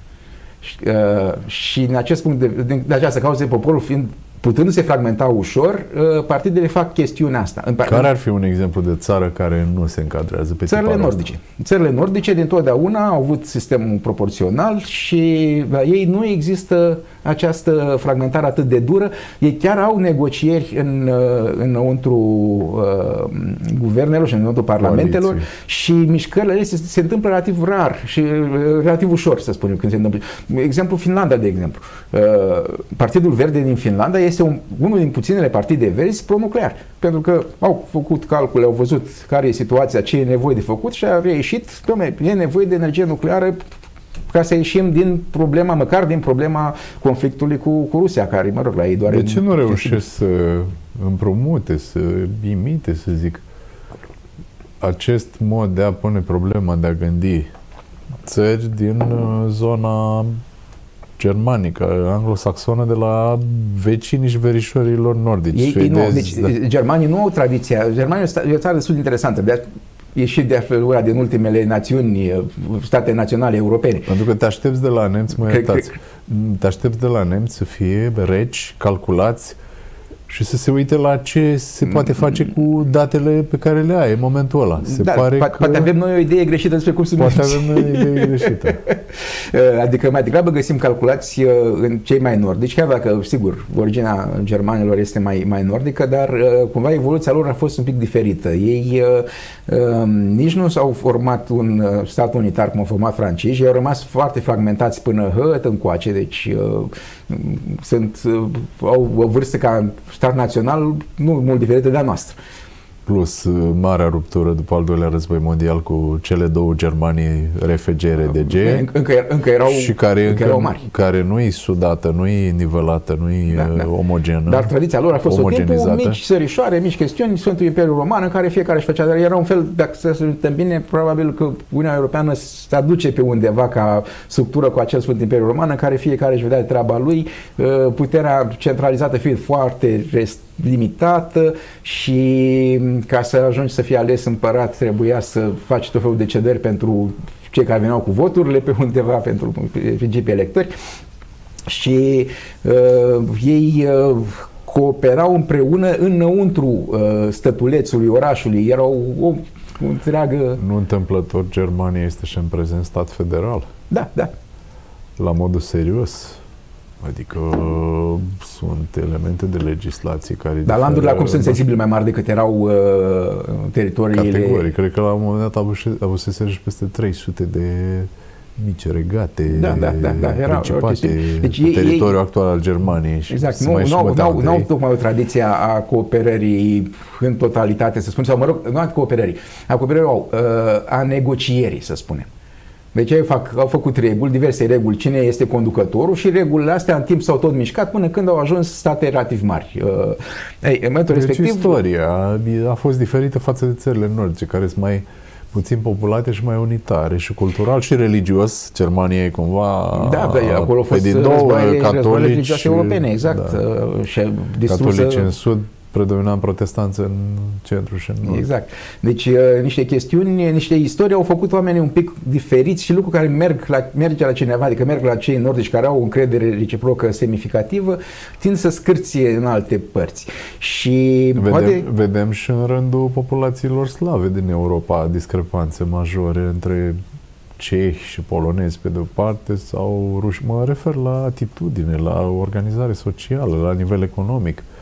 Speaker 1: Și, uh, și în acest punct, de, de, de această cauză, poporul fiind putându-se fragmenta ușor, uh, partidele fac chestiunea asta.
Speaker 2: Care ar fi un exemplu de țară care nu se încadrează pe
Speaker 1: Țările nordice. Asta? Țările nordice dintotdeauna au avut sistemul proporțional și la ei nu există această fragmentare atât de dură. Ei chiar au negocieri în, înăuntru uh, guvernelor și înăuntru parlamentelor Coaliții. și mișcările se, se întâmplă relativ rar și relativ ușor, să spunem, când se întâmplă. Exemplu Finlanda, de exemplu. Uh, Partidul Verde din Finlanda este un, unul din puținele partide verzi pro-nuclear, pentru că au făcut calcule, au văzut care e situația, ce e nevoie de făcut și a reieșit, domne, e nevoie de energie nucleară ca să ieșim din problema, măcar din problema conflictului cu, cu Rusia, care, mă rog, la ei doar...
Speaker 2: De ce nu reușesc să împrumute, să imite, să zic, acest mod de a pune problema, de a gândi țări din uh, zona germanică, anglosaxonă de la vecinii și verișorilor nordici.
Speaker 1: Ei, ei nu, deci, da. germanii nu au tradiția. Germania e o țară destul de interesantă. De ieșit de una din ultimele națiuni, state naționale europene.
Speaker 2: Pentru că te aștepți de la nemți, mă iertați, te aștepți de la nemți să fie reci, calculați, și să se uite la ce se poate face cu datele pe care le ai în momentul ăla. Se
Speaker 1: da,
Speaker 2: pare
Speaker 1: poate, că poate avem noi o idee greșită despre cum să
Speaker 2: Poate avem noi o idee greșită.
Speaker 1: adică mai degrabă găsim calculați uh, în cei mai nordici, chiar dacă, sigur, originea germanilor este mai, mai nordică, dar uh, cumva evoluția lor a fost un pic diferită. Ei uh, um, nici nu s-au format un stat unitar cum au format francezii, au rămas foarte fragmentați până hăt încoace, deci sunt, au o vârstă ca stat național nu mult diferită de a noastră
Speaker 2: plus uh, marea ruptură după al doilea război mondial cu cele două Germanii RFG, RDG
Speaker 1: încă, încă erau,
Speaker 2: și care, încă, erau mari. care nu e sudată, nu e nivelată, nu e da, da. Uh, omogenă.
Speaker 1: Dar tradiția lor a fost o timpul mici sărișoare, mici chestiuni, Sfântul Imperiu Roman în care fiecare își făcea, dar era un fel, dacă să se uităm bine, probabil că Uniunea Europeană se aduce pe undeva ca structură cu acel Sfânt Imperiu Roman în care fiecare își vedea treaba lui, uh, puterea centralizată fiind foarte rest limitată și ca să ajungi să fii ales împărat trebuia să faci tot felul de cedări pentru cei care veneau cu voturile pe undeva pentru principii electori și uh, ei uh, cooperau împreună înăuntru uh, stătulețului, orașului, erau o, o întreagă...
Speaker 2: Nu întâmplător, Germania este și în prezent stat federal.
Speaker 1: Da, da.
Speaker 2: La modul serios. Adică sunt elemente de legislație care...
Speaker 1: Dar landurile acum sunt sensibile mai mari decât erau uh, teritoriile...
Speaker 2: Categorii. Cred că la un moment dat avusese și peste 300 de mici regate,
Speaker 1: da, da, da, da, era
Speaker 2: principate deci pe teritoriul ei, actual al Germaniei. Și
Speaker 1: exact, nu, nu, nu, nu au tocmai o tradiție a cooperării în totalitate, să spun, sau mă rog, nu a cooperării, a cooperării, uh, a negocierii, să spunem. Deci ei fac, au făcut reguli, diverse reguli, cine este conducătorul și regulile astea în timp s-au tot mișcat până când au ajuns state relativ mari. Uh, ei, în momentul deci respectiv...
Speaker 2: istoria a fost diferită față de țările nordice, care sunt mai puțin populate și mai unitare și cultural și religios. Germania e cumva
Speaker 1: da, da, acolo a fost din două catolici europene, exact. Da. Uh, și
Speaker 2: distrusă... Catolici în sud, predominant protestanță în centru și în nord.
Speaker 1: Exact. Deci uh, niște chestiuni, niște istorii au făcut oamenii un pic diferiți și lucruri care merg la, merge la cineva, adică merg la cei nordici care au o încredere reciprocă semnificativă, tind să scârție în alte părți. Și
Speaker 2: vedem, poate... vedem și în rândul populațiilor slave din Europa discrepanțe majore între cehi și polonezi pe de-o parte sau ruși. Mă refer la atitudine, la organizare socială, la nivel economic.
Speaker 1: Uh,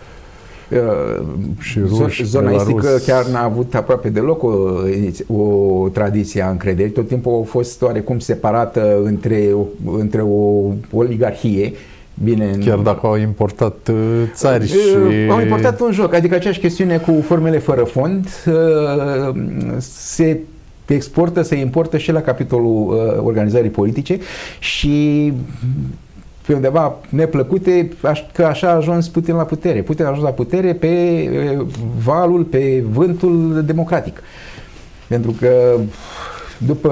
Speaker 1: și ruși, zona estică chiar n-a avut aproape deloc o, o tradiție a încrederii. Tot timpul a fost oarecum separată între, între o oligarhie Bine,
Speaker 2: Chiar dacă au importat uh, țari uh, și...
Speaker 1: Au importat un joc, adică aceeași chestiune cu formele fără fond se exportă, se importă și la capitolul organizării politice și pe undeva neplăcute, că așa a ajuns Putin la putere. Putin a ajuns la putere pe valul, pe vântul democratic. Pentru că după,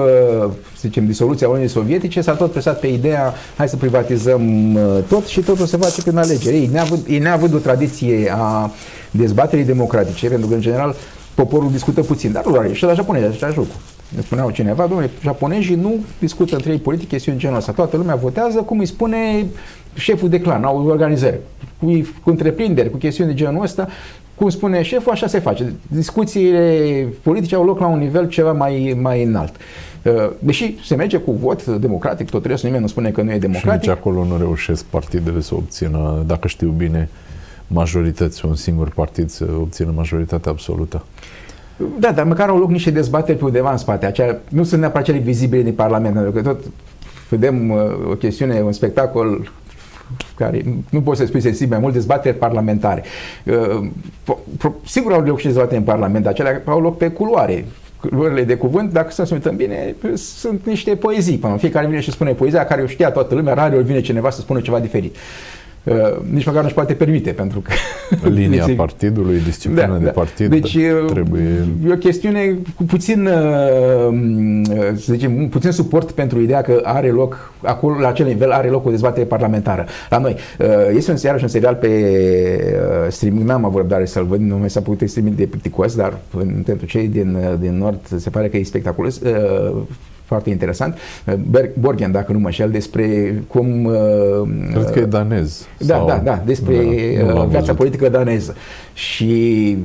Speaker 1: să zicem, disoluția Uniunii Sovietice, s-a tot presat pe ideea hai să privatizăm tot și totul se face prin alegeri. Ei, neavând, ei neavând o tradiție a dezbaterii democratice, pentru că, în general, poporul discută puțin, dar nu doar și la japonezi, același lucru. Ne spuneau cineva, domnule, japonezii nu discută între ei politic chestiuni genul ăsta. Toată lumea votează, cum îi spune șeful de clan, au organizări, cu, cu întreprinderi, cu chestiuni de genul ăsta. cum spune șeful, așa se face. Discuțiile politice au loc la un nivel ceva mai, mai înalt. Uh, deși se merge cu vot democratic, tot restul nimeni nu spune că nu e democratic.
Speaker 2: Și nici acolo nu reușesc partidele să obțină, dacă știu bine, majorități, un singur partid să obțină majoritatea absolută.
Speaker 1: Da, dar măcar au loc niște dezbateri pe undeva în spate. Aceea, nu sunt neapărat cele vizibile din Parlament, pentru că tot vedem uh, o chestiune, un spectacol care nu poți să spui sensibil mai mult, dezbateri parlamentare. Uh, sigur au loc și dezbateri în Parlament, dar acelea au loc pe culoare culorile de cuvânt, dacă să ne uităm bine, sunt niște poezii. Până fiecare vine și spune poezia care o știa toată lumea, rare ori vine cineva să spună ceva diferit. Uh, nici măcar nu-și poate permite, pentru că...
Speaker 2: Linia deci, partidului, disciplina da, de da. partid
Speaker 1: deci, uh, trebuie... e o chestiune cu puțin, uh, să zicem, puțin suport pentru ideea că are loc, acolo, la acel nivel, are loc o dezbatere parlamentară. La noi, este un, iarăși un serial pe streaming, n-am avut răbdare să-l văd, nu mi s-a putut streaming de plicticos, dar pentru cei din, din Nord se pare că e spectaculos foarte interesant. Borgen, dacă nu mă șel, despre cum... Uh,
Speaker 2: Cred că e danez.
Speaker 1: Da, sau... da, da, despre da, uh, viața politică daneză. Și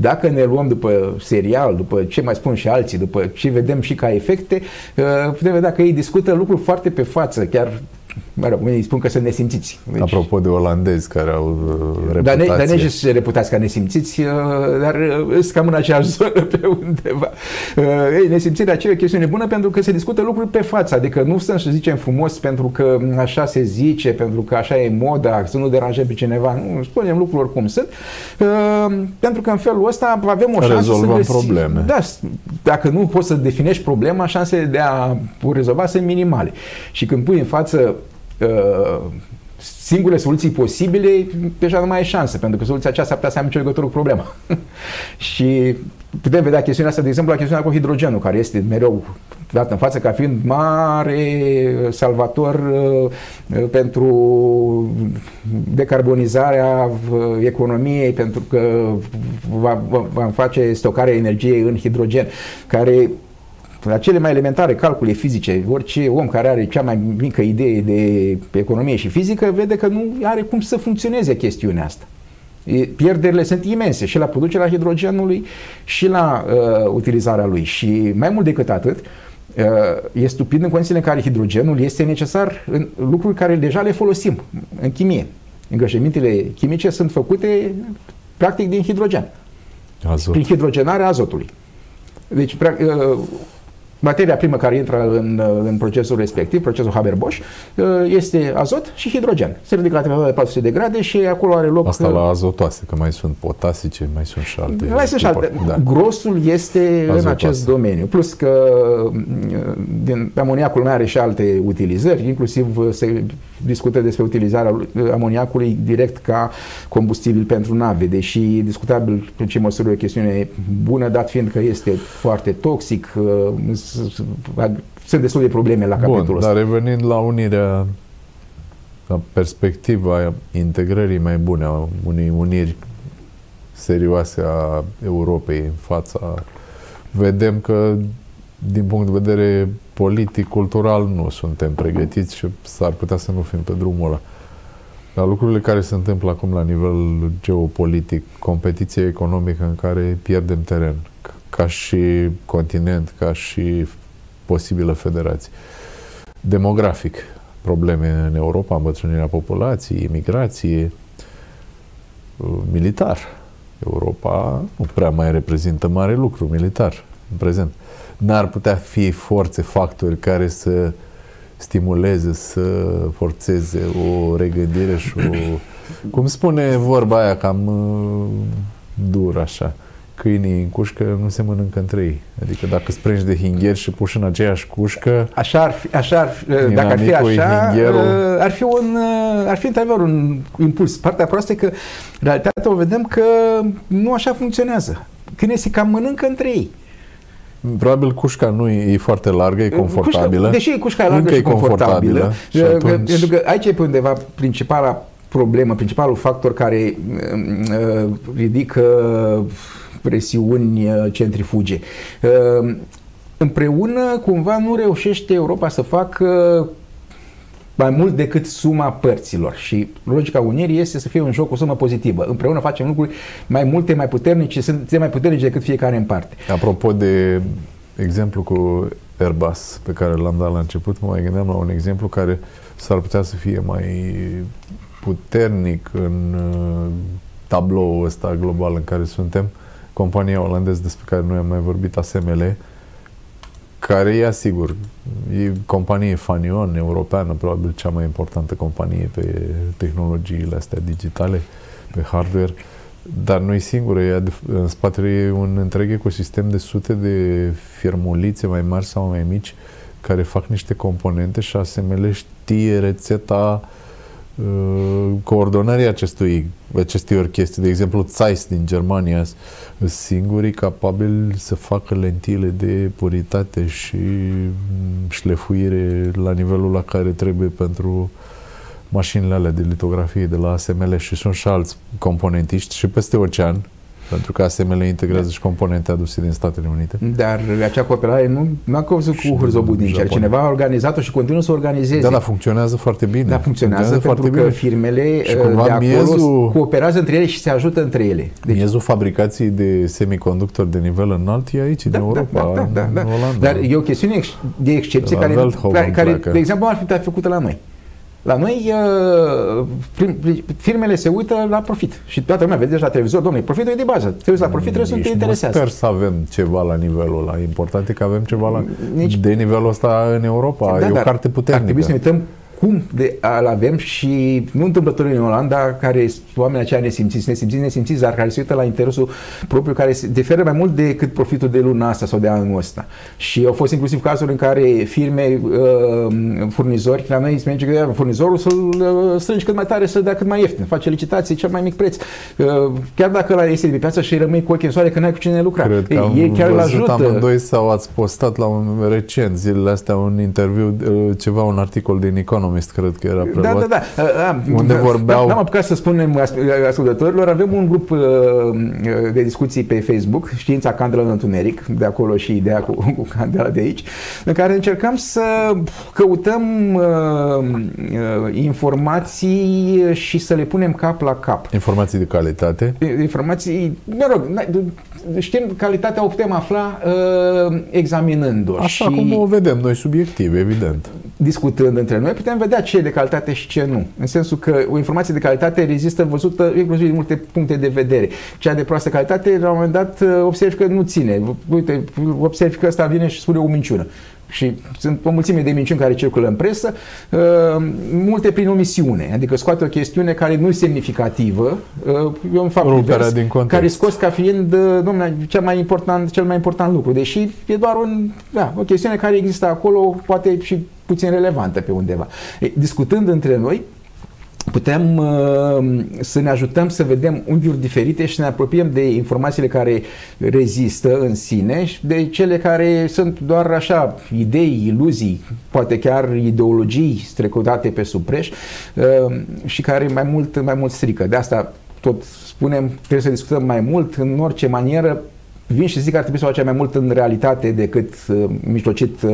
Speaker 1: dacă ne luăm după serial, după ce mai spun și alții, după ce vedem și ca efecte, uh, putem vedea că ei discută lucruri foarte pe față, chiar mă rog, unii spun că sunt nesimțiți.
Speaker 2: Deci, Apropo de olandezi care au uh, reputație. Dar
Speaker 1: danezii sunt reputați ca nesimțiți, uh, dar uh, sunt cam în aceeași zonă pe undeva. Ei, nesimțirea aceea e chestiune bună pentru că se discută lucruri pe față, adică nu stăm să zicem frumos pentru că așa se zice, pentru că așa e moda, să nu deranjăm pe cineva, nu, spunem lucruri cum sunt, pentru că în felul ăsta avem o șansă
Speaker 2: Rezolvăm
Speaker 1: să găsim,
Speaker 2: probleme.
Speaker 1: Da, dacă nu poți să definești problema, șansele de a o rezolva sunt minimale. Și când pui în față Uh, singure soluții posibile, deja nu mai e șansă, pentru că soluția aceasta ar putea să am nicio legătură cu problema. și putem vedea chestiunea asta, de exemplu, la chestiunea cu hidrogenul, care este mereu dat în față ca fiind mare salvator uh, pentru decarbonizarea uh, economiei, pentru că va, va face stocarea energiei în hidrogen, care la cele mai elementare calcule fizice, orice om care are cea mai mică idee de economie și fizică vede că nu are cum să funcționeze chestiunea asta. Pierderile sunt imense și la producerea hidrogenului și la uh, utilizarea lui. Și mai mult decât atât, uh, e stupid în condițiile în care hidrogenul este necesar în lucruri care deja le folosim în chimie. Îngrășămintele chimice sunt făcute practic din hidrogen.
Speaker 2: Azot.
Speaker 1: Prin hidrogenarea azotului. Deci, uh, materia primă care intră în, în procesul respectiv, procesul Haber-Bosch, uh, este azot și hidrogen. Se ridică la temperatură de 400 de grade și acolo are loc...
Speaker 2: Asta la azotoase, că mai sunt potasice, mai sunt și alte...
Speaker 1: Mai sunt și alte. Da. Grosul este azotoase. în acest domeniu. Plus că mm, din amoniacul mai are și alte utilizări, inclusiv se discută despre utilizarea amoniacului direct ca combustibil pentru nave, deși discutabil în ce măsură e o chestiune bună, dat fiind că este foarte toxic, uh, sunt destul de probleme la capitolul Bun, ăsta.
Speaker 2: dar revenind la unirea la perspectiva integrării mai bune a unei uniri serioase a Europei în fața vedem că din punct de vedere politic, cultural, nu suntem pregătiți și s-ar putea să nu fim pe drumul ăla. Dar lucrurile care se întâmplă acum la nivel geopolitic, competiție economică în care pierdem teren, ca și continent, ca și posibilă federație. Demografic, probleme în Europa, îmbătrânirea populației, imigrație, militar. Europa nu prea mai reprezintă mare lucru militar în prezent. N-ar putea fi forțe, factori care să stimuleze, să forțeze o regândire și o... Cum spune vorba aia, cam uh, dur așa câinii în cușcă nu se mănâncă între ei. Adică dacă sprângi de hingher și puși în aceeași cușcă...
Speaker 1: Așa ar fi, așa ar fi, dacă ar fi așa, uh, ar fi un, uh, ar fi într-adevăr un impuls. Partea proastă e că realitatea o vedem că nu așa funcționează. Câinii se cam mănâncă între ei.
Speaker 2: Probabil cușca nu e, e foarte largă, e confortabilă. Cușca,
Speaker 1: deși cușca e largă Încă și confortabilă, confortabilă și atunci... pentru că aici e pe undeva principala problemă, principalul factor care uh, ridică presiuni uh, centrifuge. Uh, împreună, cumva, nu reușește Europa să facă mai mult decât suma părților și logica unirii este să fie un joc cu sumă pozitivă. Împreună facem lucruri mai multe, mai puternice, sunt mai puternici decât fiecare în parte.
Speaker 2: Apropo de exemplu cu Airbus pe care l-am dat la început, mă mai gândeam la un exemplu care s-ar putea să fie mai puternic în uh, tabloul ăsta global în care suntem. Compania olandeză despre care noi am mai vorbit, ASML, care e, asigur, e companie fanion europeană, probabil cea mai importantă companie pe tehnologiile astea digitale, pe hardware, dar nu e singură, e în spatele e un întreg ecosistem de sute de firmulițe mai mari sau mai mici care fac niște componente și ASML știe rețeta uh, Uh, coordonării acestui, acestei orchestre. De exemplu, Zeiss din Germania sunt singurii capabili să facă lentile de puritate și mm, șlefuire la nivelul la care trebuie pentru mașinile alea de litografie de la ASML și sunt și alți componentiști și peste ocean pentru că ASML integrează și componente aduse din Statele Unite.
Speaker 1: Dar acea cooperare nu, nu a căzut cu Hârzobudin, cineva a organizat-o și continuă să o organizeze.
Speaker 2: Da, dar funcționează foarte bine.
Speaker 1: Da, funcționează, funcționează foarte că bine. firmele și uh, de acolo miezul, cooperează între ele și se ajută între ele.
Speaker 2: Deci, miezul fabricației de semiconductori de nivel înalt e aici, da, din Europa, da, da, da, da, în Olanda.
Speaker 1: Dar e o chestiune de excepție care, care, care, de exemplu, ar fi făcută la noi. La noi uh, firmele se uită la profit și toată lumea vede la televizor, domnule, profitul e de bază. Te uiți la profit, trebuie să nu te interesează.
Speaker 2: Sper să avem ceva la nivelul ăla. Important e că avem ceva la, Nici... de nivelul ăsta în Europa. Da, e o carte puternică. Ar trebui
Speaker 1: să ne uităm cum de al avem și nu întâmplător în Olanda, care oamenii aceia nesimțiți, nesimțiți, nesimțiți, dar care se uită la interesul propriu, care se diferă mai mult decât profitul de luna asta sau de anul ăsta. Și au fost inclusiv cazuri în care firme, uh, furnizori, la noi se merge că furnizorul să-l uh, strângi cât mai tare, să dea cât mai ieftin, face licitații, cel mai mic preț. Uh, chiar dacă la este de pe piață și rămâi cu ochii în soare că n-ai cu cine lucra.
Speaker 2: Cred că Ei, am chiar văzut ajută. amândoi sau ați postat la un recent zilele astea un interviu, ceva, un articol din Economist Economist, cred că era preluat.
Speaker 1: Da, da, da. A,
Speaker 2: unde vorbeau...
Speaker 1: N-am apucat să spunem ascultătorilor, avem un grup uh, de discuții pe Facebook, Știința Candelă în Întuneric, de acolo și ideea cu, cu candela de aici, în care încercăm să căutăm uh, uh, informații și să le punem cap la cap.
Speaker 2: Informații de calitate?
Speaker 1: Informații, mă rog, știm, calitatea o putem afla uh, examinând-o.
Speaker 2: Așa
Speaker 1: și
Speaker 2: cum o vedem noi subiectiv, evident.
Speaker 1: Discutând între noi, putem vedea ce e de calitate și ce nu. În sensul că o informație de calitate rezistă văzută inclusiv din multe puncte de vedere. Cea de proastă calitate, la un moment dat, uh, observi că nu ține. Uite, observi că ăsta vine și spune o minciună și sunt o mulțime de minciuni care circulă în presă, uh, multe prin omisiune, adică scoate o chestiune care nu e semnificativă, uh, e un fapt divers, din care scos ca fiind, uh, domnule, cel mai important, cel mai important lucru, deși e doar un, da, o chestiune care există acolo, poate și puțin relevantă pe undeva. Discutând între noi, putem uh, să ne ajutăm să vedem unghiuri diferite și să ne apropiem de informațiile care rezistă în sine și de cele care sunt doar așa idei, iluzii, poate chiar ideologii strecutate pe supreș uh, și care mai mult, mai mult strică. De asta tot spunem, trebuie să discutăm mai mult în orice manieră vin și zic că ar trebui să o facem mai mult în realitate decât uh, mijlocit uh,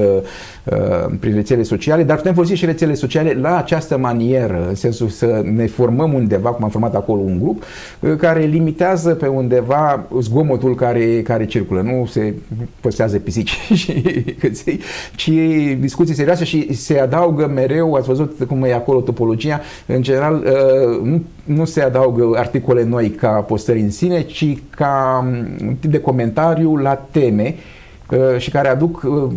Speaker 1: uh, prin rețele sociale, dar putem folosi și rețele sociale la această manieră, în sensul să ne formăm undeva, cum am format acolo un grup, uh, care limitează pe undeva zgomotul care, care circulă. Nu se păstrează pisici și căței, ci discuții serioase și se adaugă mereu, ați văzut cum e acolo topologia, în general uh, nu, nu se adaugă articole noi ca postări în sine, ci ca un tip de comentariu comentariu la teme. uh, și care aduc uh,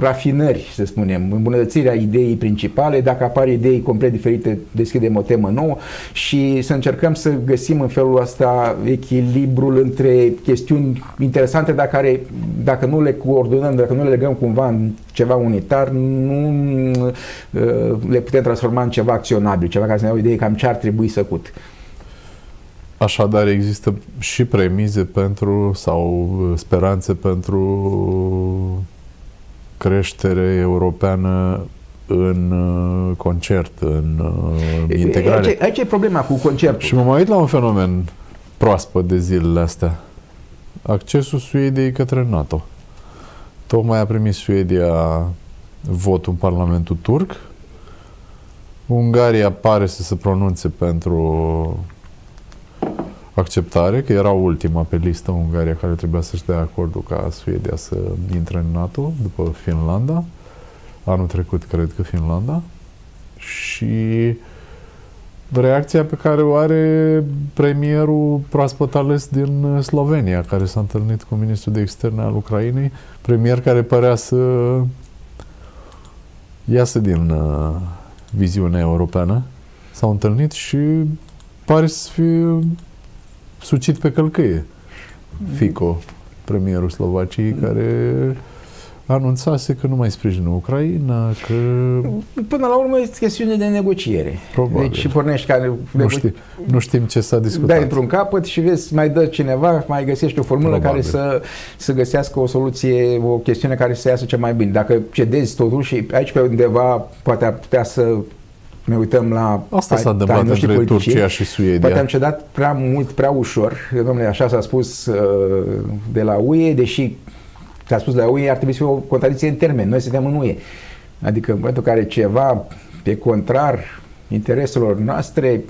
Speaker 1: rafinări, să spunem, îmbunătățirea ideii principale, dacă apar idei complet diferite, deschidem o temă nouă și să încercăm să găsim în felul ăsta echilibrul între chestiuni interesante, dar care, dacă nu le coordonăm, dacă nu le legăm cumva în ceva unitar, nu uh, le putem transforma în ceva acționabil, ceva care să ne dea o idee cam ce ar trebui făcut.
Speaker 2: Așadar, există și premize pentru sau uh, speranțe pentru creștere europeană în uh, concert, în uh, integrare.
Speaker 1: Aici, aici e problema cu concertul.
Speaker 2: Și mă mai uit la un fenomen proaspăt de zilele astea. Accesul Suediei către NATO. Tocmai a primit Suedia votul în Parlamentul turc Ungaria pare să se pronunțe pentru acceptare, că era ultima pe listă Ungaria care trebuia să-și dea acordul ca Suedia să intre în NATO după Finlanda. Anul trecut, cred că Finlanda. Și reacția pe care o are premierul proaspăt ales din Slovenia, care s-a întâlnit cu ministrul de externe al Ucrainei, premier care părea să iasă din uh, viziunea europeană. S-au întâlnit și pare să fie sucit pe călcâie. Fico, premierul Slovaciei, care anunțase că nu mai sprijină Ucraina, că...
Speaker 1: Până la urmă este chestiune de negociere.
Speaker 2: Probabil.
Speaker 1: Deci pornești ca...
Speaker 2: Nu, știi, nu știm ce s-a discutat.
Speaker 1: Dai într-un capăt și vezi, mai dă cineva, mai găsești o formulă Probabil. care să, să găsească o soluție, o chestiune care să iasă cel mai bine. Dacă cedezi totuși, aici pe undeva poate ar putea să ne uităm la...
Speaker 2: Asta s-a întâmplat între Turcia și Suedia.
Speaker 1: Poate am cedat prea mult, prea ușor. Domnule, așa s-a spus uh, de la UE, deși s-a spus de la UE, ar trebui să fie o contradicție în termen. Noi suntem în UE. Adică în momentul în care ceva pe contrar intereselor noastre,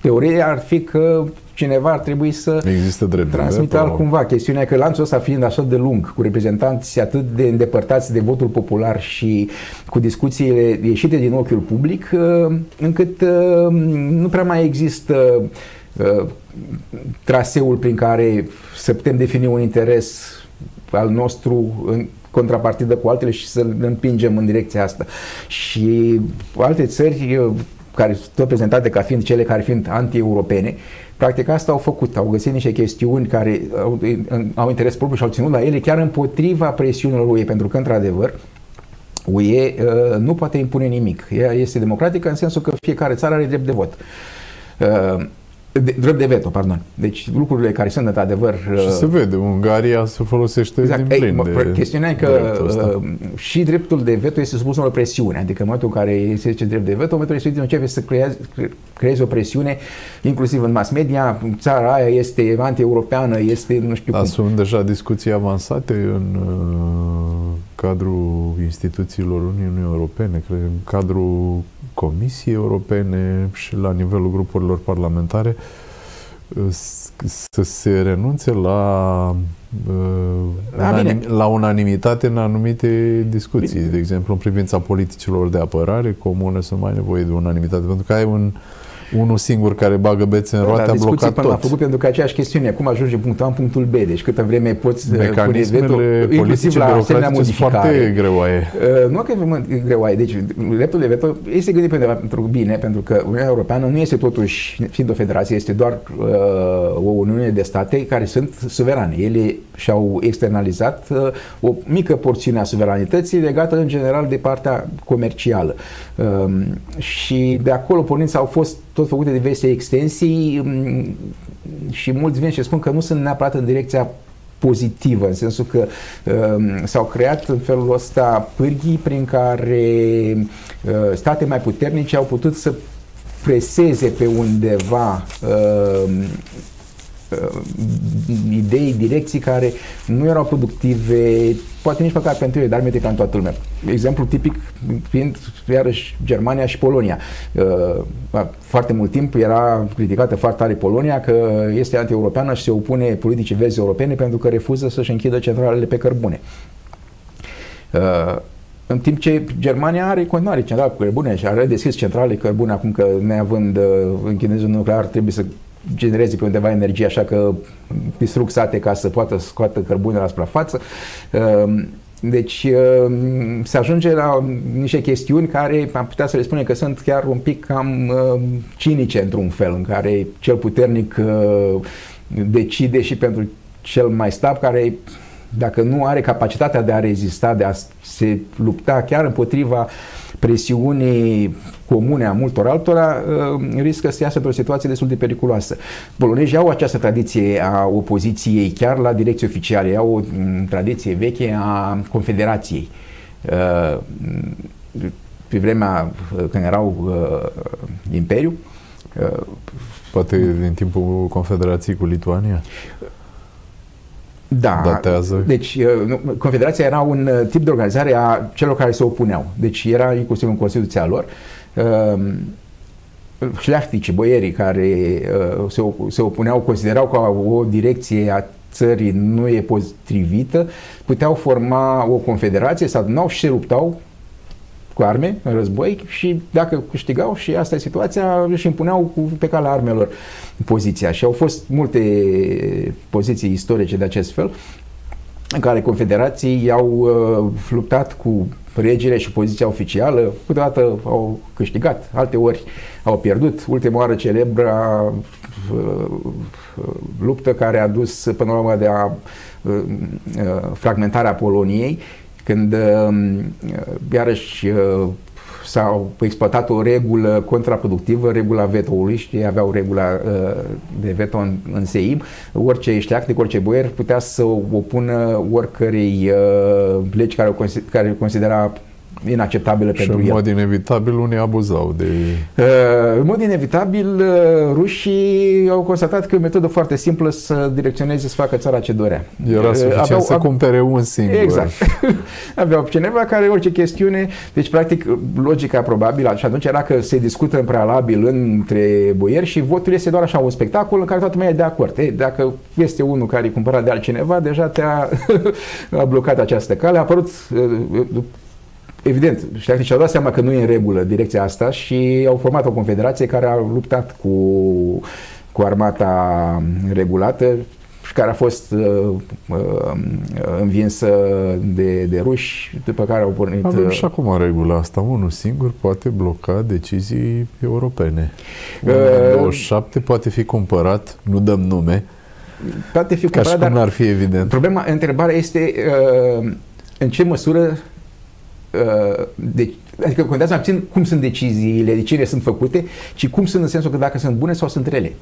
Speaker 1: teoria ar fi că cineva ar trebui să
Speaker 2: Există drept
Speaker 1: transmită altcumva. Chestiunea că lanțul ăsta fiind așa de lung, cu reprezentanți atât de îndepărtați de votul popular și cu discuțiile ieșite din ochiul public, uh, încât uh, nu prea mai există uh, traseul prin care să putem defini un interes al nostru în contrapartidă cu altele și să ne împingem în direcția asta. Și alte țări care sunt prezentate ca fiind cele care fiind anti-europene, practic asta au făcut, au găsit niște chestiuni care au, au interes propriu și au ținut la ele chiar împotriva presiunilor UE, pentru că într-adevăr UE uh, nu poate impune nimic. Ea este democratică în sensul că fiecare țară are drept de vot. Uh, de, drept de veto, pardon. Deci lucrurile care sunt într-adevăr...
Speaker 2: Și uh, se vede, Ungaria se folosește exact. din plin Ei,
Speaker 1: de Chestiunea e că uh, și dreptul de veto este supus unor presiune. Adică în momentul în care se zice drept de veto, în momentul respectiv începe să creeze, creeze o presiune, inclusiv în mass media, țara aia este anti-europeană, este nu știu
Speaker 2: da, cum. Sunt deja discuții avansate în uh, cadrul instituțiilor Uniunii Europene, cred, în cadrul Comisiei Europene și la nivelul grupurilor parlamentare să se renunțe la, uh, unanim, la unanimitate în anumite discuții. Bine. De exemplu, în privința politicilor de apărare comune sunt mai nevoie de unanimitate, pentru că ai un unul singur care bagă bețe în roate da, a blocat
Speaker 1: până tot. făcut pentru că aceeași chestiune, cum ajungi din punctul A în punctul B, deci câtă vreme poți
Speaker 2: uh, pune veto, inclusiv la asemenea modificare. foarte greoaie.
Speaker 1: Uh, nu că e greoaie, deci dreptul de veto este gândit pentru bine, pentru că Uniunea Europeană nu este totuși, fiind o federație, este doar uh, o Uniune de state care sunt suverane. Ele și-au externalizat uh, o mică porțiune a suveranității legată în general de partea comercială. Uh, și de acolo pornind au fost tot făcute diverse extensii mm, și mulți vin și spun că nu sunt neapărat în direcția pozitivă, în sensul că uh, s-au creat în felul ăsta pârghii prin care uh, state mai puternice au putut să preseze pe undeva uh, uh, idei, direcții care nu erau productive, poate nici măcar pentru ei, dar merge pentru toată lumea. Exemplu tipic fiind iarăși Germania și Polonia. Uh, foarte mult timp era criticată foarte tare Polonia că este anti-europeană și se opune politicii vezi europene pentru că refuză să-și închidă centralele pe cărbune. Uh, în timp ce Germania are continuare centrale cu cărbune și a redeschis centrale cărbune acum că neavând uh, închinezul nuclear trebuie să genereze pe undeva energie, așa că distrug sate ca să poată scoată cărbune la suprafață. Ehm, deci ehm, se ajunge la niște chestiuni care am putea să le spunem că sunt chiar un pic cam ehm, cinice într-un fel, în care cel puternic decide și pentru cel mai slab care dacă nu are capacitatea de a rezista, de a se lupta chiar împotriva presiunii comune a multor altora, uh, riscă să iasă într-o situație destul de periculoasă. Polonezii au această tradiție a opoziției chiar la direcții oficiale, au o mm, tradiție veche a confederației. Uh, pe vremea uh, când erau imperiu,
Speaker 2: Poate din timpul Confederației cu Lituania?
Speaker 1: Da, datează. deci uh, Confederația era un uh, tip de organizare a celor care se opuneau. Deci era inclusiv în Constituția lor. Um, șleachtici, boierii care uh, se, se opuneau, considerau că o direcție a țării nu e potrivită, puteau forma o confederație, se adunau și se luptau cu arme în război și dacă câștigau și asta e situația, își impuneau cu, pe calea armelor poziția și au fost multe poziții istorice de acest fel în care confederații au uh, luptat cu regele și poziția oficială, câteodată au câștigat, alte ori au pierdut. Ultima oară celebră uh, luptă care a dus până la urmă de a uh, uh, fragmentarea Poloniei, când uh, iarăși uh, s-au exploatat o regulă contraproductivă, regula vetoului, și aveau regula uh, de veto în, în Seim, orice șleactic, orice boier putea să opună oricărei uh, legi care, o, care considera inacceptabilă
Speaker 2: și
Speaker 1: pentru
Speaker 2: în
Speaker 1: el.
Speaker 2: mod inevitabil unii abuzau de...
Speaker 1: Uh, în mod inevitabil, uh, rușii au constatat că e o metodă foarte simplă să direcționeze, să facă țara ce dorea.
Speaker 2: Era
Speaker 1: Uh,
Speaker 2: suficient
Speaker 1: aveau-
Speaker 2: să cumpere un singur.
Speaker 1: Exact. Aveau cineva care orice chestiune, deci practic logica probabil și atunci era că se discută în prealabil între boieri și votul este doar așa un spectacol în care toată lumea e de acord. Ei, dacă este unul care e cumpărat de altcineva, deja te-a a blocat această cale. A apărut uh, Evident, știi, și-au dat seama că nu e în regulă direcția asta și au format o confederație care a luptat cu, cu armata regulată și care a fost uh, uh, învinsă de, de ruși, după care au pornit...
Speaker 2: Avem
Speaker 1: uh,
Speaker 2: și acum regula asta. Unul singur poate bloca decizii europene.
Speaker 1: Uh,
Speaker 2: Unul din 27 poate fi cumpărat, nu dăm nume,
Speaker 1: poate fi
Speaker 2: ca și
Speaker 1: cumpărat,
Speaker 2: cum
Speaker 1: dar
Speaker 2: n-ar fi evident.
Speaker 1: problema, întrebarea este uh, în ce măsură uh, de, adică contează mai puțin cum sunt deciziile, de cine sunt făcute, ci cum sunt în sensul că dacă sunt bune sau sunt rele.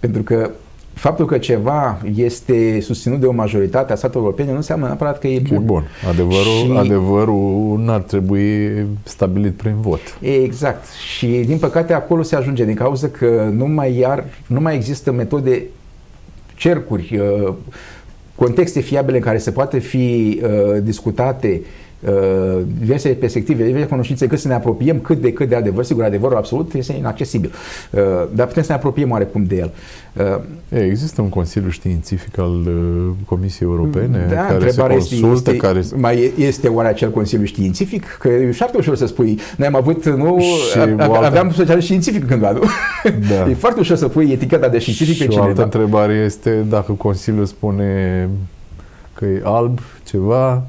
Speaker 1: Pentru că faptul că ceva este susținut de o majoritate a statelor europene nu înseamnă neapărat că e
Speaker 2: E
Speaker 1: bun.
Speaker 2: bun. Adevărul,
Speaker 1: Și-
Speaker 2: adevărul n-ar trebui stabilit prin vot.
Speaker 1: Exact. Și din păcate acolo se ajunge din cauza că nu mai, iar, nu mai există metode, cercuri, uh, contexte fiabile în care se poate fi uh, discutate uh, diverse perspective, diverse cunoștințe, cât să ne apropiem cât de cât de adevăr. Sigur, adevărul absolut este inaccesibil, uh, dar putem să ne apropiem oarecum de el. Uh,
Speaker 2: E, există un Consiliu Științific al uh, Comisiei Europene
Speaker 1: Da,
Speaker 2: care se
Speaker 1: întrebarea
Speaker 2: consultă,
Speaker 1: este,
Speaker 2: care...
Speaker 1: este, mai este oare acel Consiliu Științific? Că e foarte ușor să spui, noi am avut, nu,
Speaker 2: Și
Speaker 1: a-
Speaker 2: o
Speaker 1: a-
Speaker 2: altă-
Speaker 1: aveam socialist științific cândva, nu?
Speaker 2: Da.
Speaker 1: E foarte ușor să pui eticheta de științific pe
Speaker 2: Și o altă
Speaker 1: cineva.
Speaker 2: întrebare este dacă Consiliul spune că e alb ceva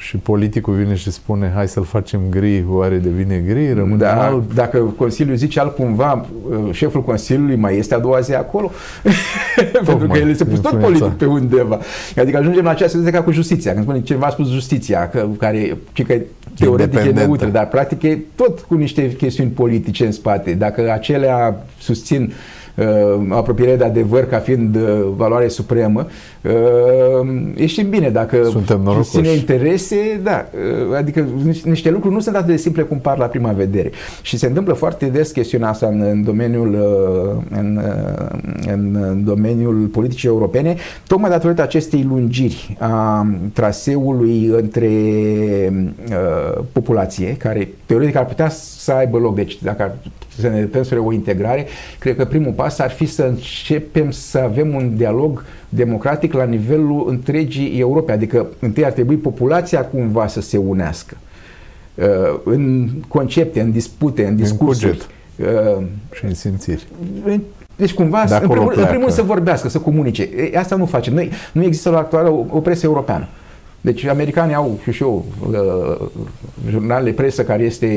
Speaker 2: și politicul vine și spune hai să-l facem gri, oare devine gri, rămâne
Speaker 1: Da,
Speaker 2: alb?
Speaker 1: dacă Consiliul zice altcumva, uh, șeful Consiliului mai este a doua zi acolo? Pentru că el se pus tot
Speaker 2: influența.
Speaker 1: politic pe undeva. Adică ajungem la această situație ca cu justiția. Când spune cineva a spus justiția, că, care ci că teoretic e
Speaker 2: Independentă.
Speaker 1: neutră, dar practic e tot cu niște chestiuni politice în spate. Dacă acelea susțin uh, apropiere de adevăr ca fiind uh, valoare supremă, uh, e și bine dacă
Speaker 2: Suntem norocoși.
Speaker 1: susține interese, da, uh, adică niște- niște lucruri nu sunt atât de simple cum par la prima vedere. Și se întâmplă foarte des chestiunea asta în, în domeniul uh, în, uh, în domeniul politicii europene, tocmai datorită acestei lungiri a traseului între uh, populație, care teoretic ar putea să aibă loc, deci dacă ar să ne depăm spre o integrare, cred că primul pas ar fi să începem să avem un dialog democratic la nivelul întregii Europe, adică întâi ar trebui populația cumva să se unească uh, în concepte, în dispute, în discursuri.
Speaker 2: cuget.
Speaker 1: Uh,
Speaker 2: Și în simțiri.
Speaker 1: deci cumva,
Speaker 2: De
Speaker 1: în
Speaker 2: acolo
Speaker 1: primul, în
Speaker 2: pleacă.
Speaker 1: primul să vorbească, să comunice. E, Asta nu facem. Noi, nu există la actuală o, o presă europeană. Deci americanii au, știu și eu, uh, jurnalele presă care este,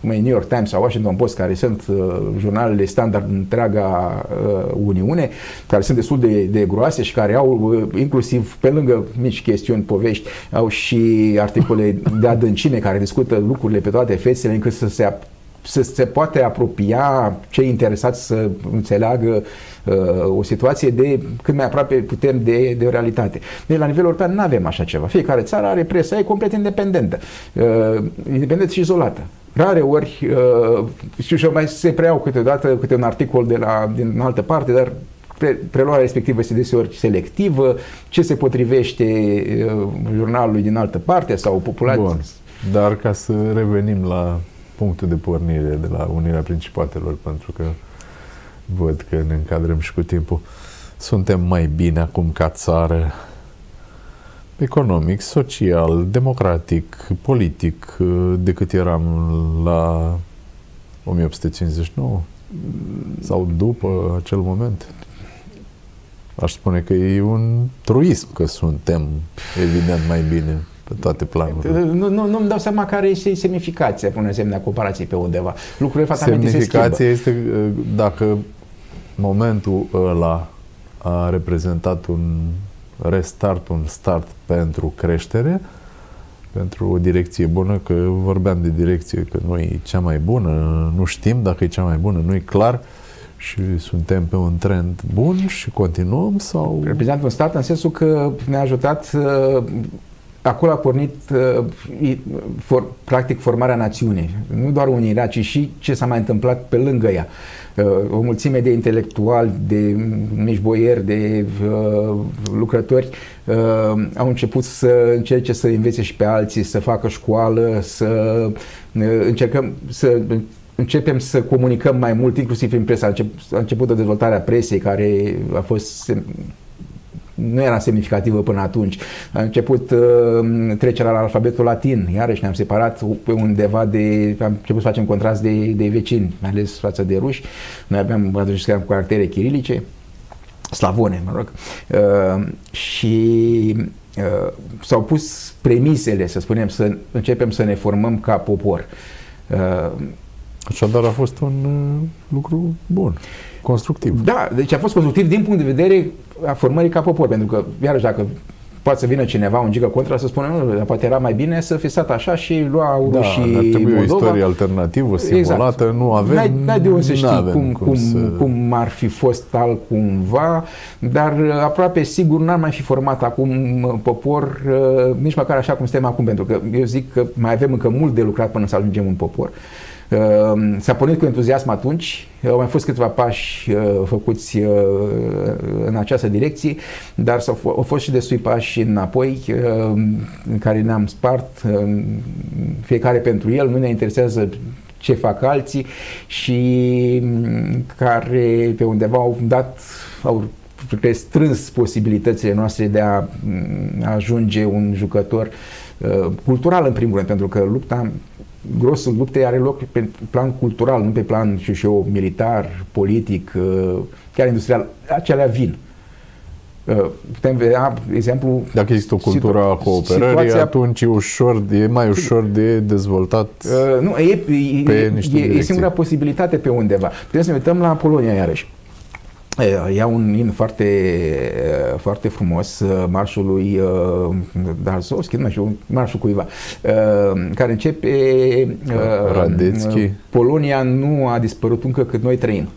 Speaker 1: cum e New York Times sau Washington Post, care sunt uh, jurnalele standard în întreaga uh, Uniune, care sunt destul de, de groase și care au uh, inclusiv, pe lângă mici chestiuni, povești, au și articole de adâncime care discută lucrurile pe toate fețele încât să se ap- să se poate apropia cei interesați să înțeleagă uh, o situație de cât mai aproape putem de, de o realitate. Deci la nivel european nu avem așa ceva. Fiecare țară are presa ei complet independentă, uh, independentă și izolată. Rare ori, uh, știu și eu, mai se preiau câteodată câte un articol de la, din altă parte, dar pre, preluarea respectivă este deseori selectivă, ce se potrivește uh, jurnalului din altă parte sau populației.
Speaker 2: Bun. Dar ca să revenim la punctul de pornire de la Unirea Principatelor, pentru că văd că ne încadrăm și cu timpul. Suntem mai bine acum ca țară economic, social, democratic, politic decât eram la 1859 sau după acel moment. Aș spune că e un truism că suntem evident mai bine pe toate planurile.
Speaker 1: Nu, nu, nu-mi dau seama care este semnificația, până semnea comparație pe undeva. Lucrurile
Speaker 2: fatamente Semnificația este uh, dacă momentul ăla a reprezentat un restart, un start pentru creștere, pentru o direcție bună, că vorbeam de direcție, că nu e cea mai bună, nu știm dacă e cea mai bună, nu e clar și suntem pe un trend bun și continuăm sau...
Speaker 1: Reprezintă un start în sensul că ne-a ajutat uh, acolo a pornit uh, for, practic formarea națiunii. Nu doar unirea, ci și ce s-a mai întâmplat pe lângă ea. Uh, o mulțime de intelectuali, de mici boieri, de uh, lucrători uh, au început să încerce să învețe și pe alții, să facă școală, să uh, încercăm să începem să comunicăm mai mult, inclusiv prin presă. A început, a început de dezvoltarea presei, care a fost nu era semnificativă până atunci. A început uh, trecerea la alfabetul latin, iarăși ne-am separat pe undeva de, am început să facem contrast de, de vecini, mai ales față de ruși. Noi aveam atunci scriam cu caractere chirilice, slavone, mă rog, uh, și uh, s-au pus premisele, să spunem, să începem să ne formăm ca popor.
Speaker 2: Uh, Așadar a fost un uh, lucru bun, constructiv.
Speaker 1: Da, deci a fost constructiv din punct de vedere a formării ca popor, pentru că, iarăși, dacă poate să vină cineva, un giga contra, să spună, nu, dar poate era mai bine să fi stat așa și lua aurul
Speaker 2: da,
Speaker 1: și
Speaker 2: ar trebui Moldova. o istorie alternativă, simulată, exact. nu avem,
Speaker 1: n-ai, n-ai de unde să știi cum,
Speaker 2: cum,
Speaker 1: cum,
Speaker 2: să...
Speaker 1: cum ar fi fost altcumva, dar aproape sigur n-ar mai fi format acum popor, uh, nici măcar așa cum suntem acum, pentru că eu zic că mai avem încă mult de lucrat până să ajungem un popor. Ehm, s-a pornit cu entuziasm atunci, au mai fost câteva pași uh, făcuți uh, în această direcție, dar au fost și destui pași înapoi ehm, în care ne-am spart, fiecare pentru el, nu ne interesează ce fac alții și mm, care pe undeva au dat, au restrâns posibilitățile noastre de a mm, ajunge un jucător uh, cultural în primul rând, pentru că lupta grosul luptei are loc pe plan cultural, nu pe plan, știu și eu, militar, politic, uh, chiar industrial. Acelea vin. Uh, putem vedea, exemplu...
Speaker 2: Dacă există o cultură a cooperării, situația... atunci e, ușor, e mai ușor de dezvoltat
Speaker 1: uh, nu, e, e, e, e singura posibilitate pe undeva. Putem să ne uităm la Polonia iarăși. Ia un in foarte, foarte frumos, marșul lui Darzowski, nu știu, marșul cuiva, care începe
Speaker 2: Radețchi.
Speaker 1: Polonia nu a dispărut încă cât noi trăim.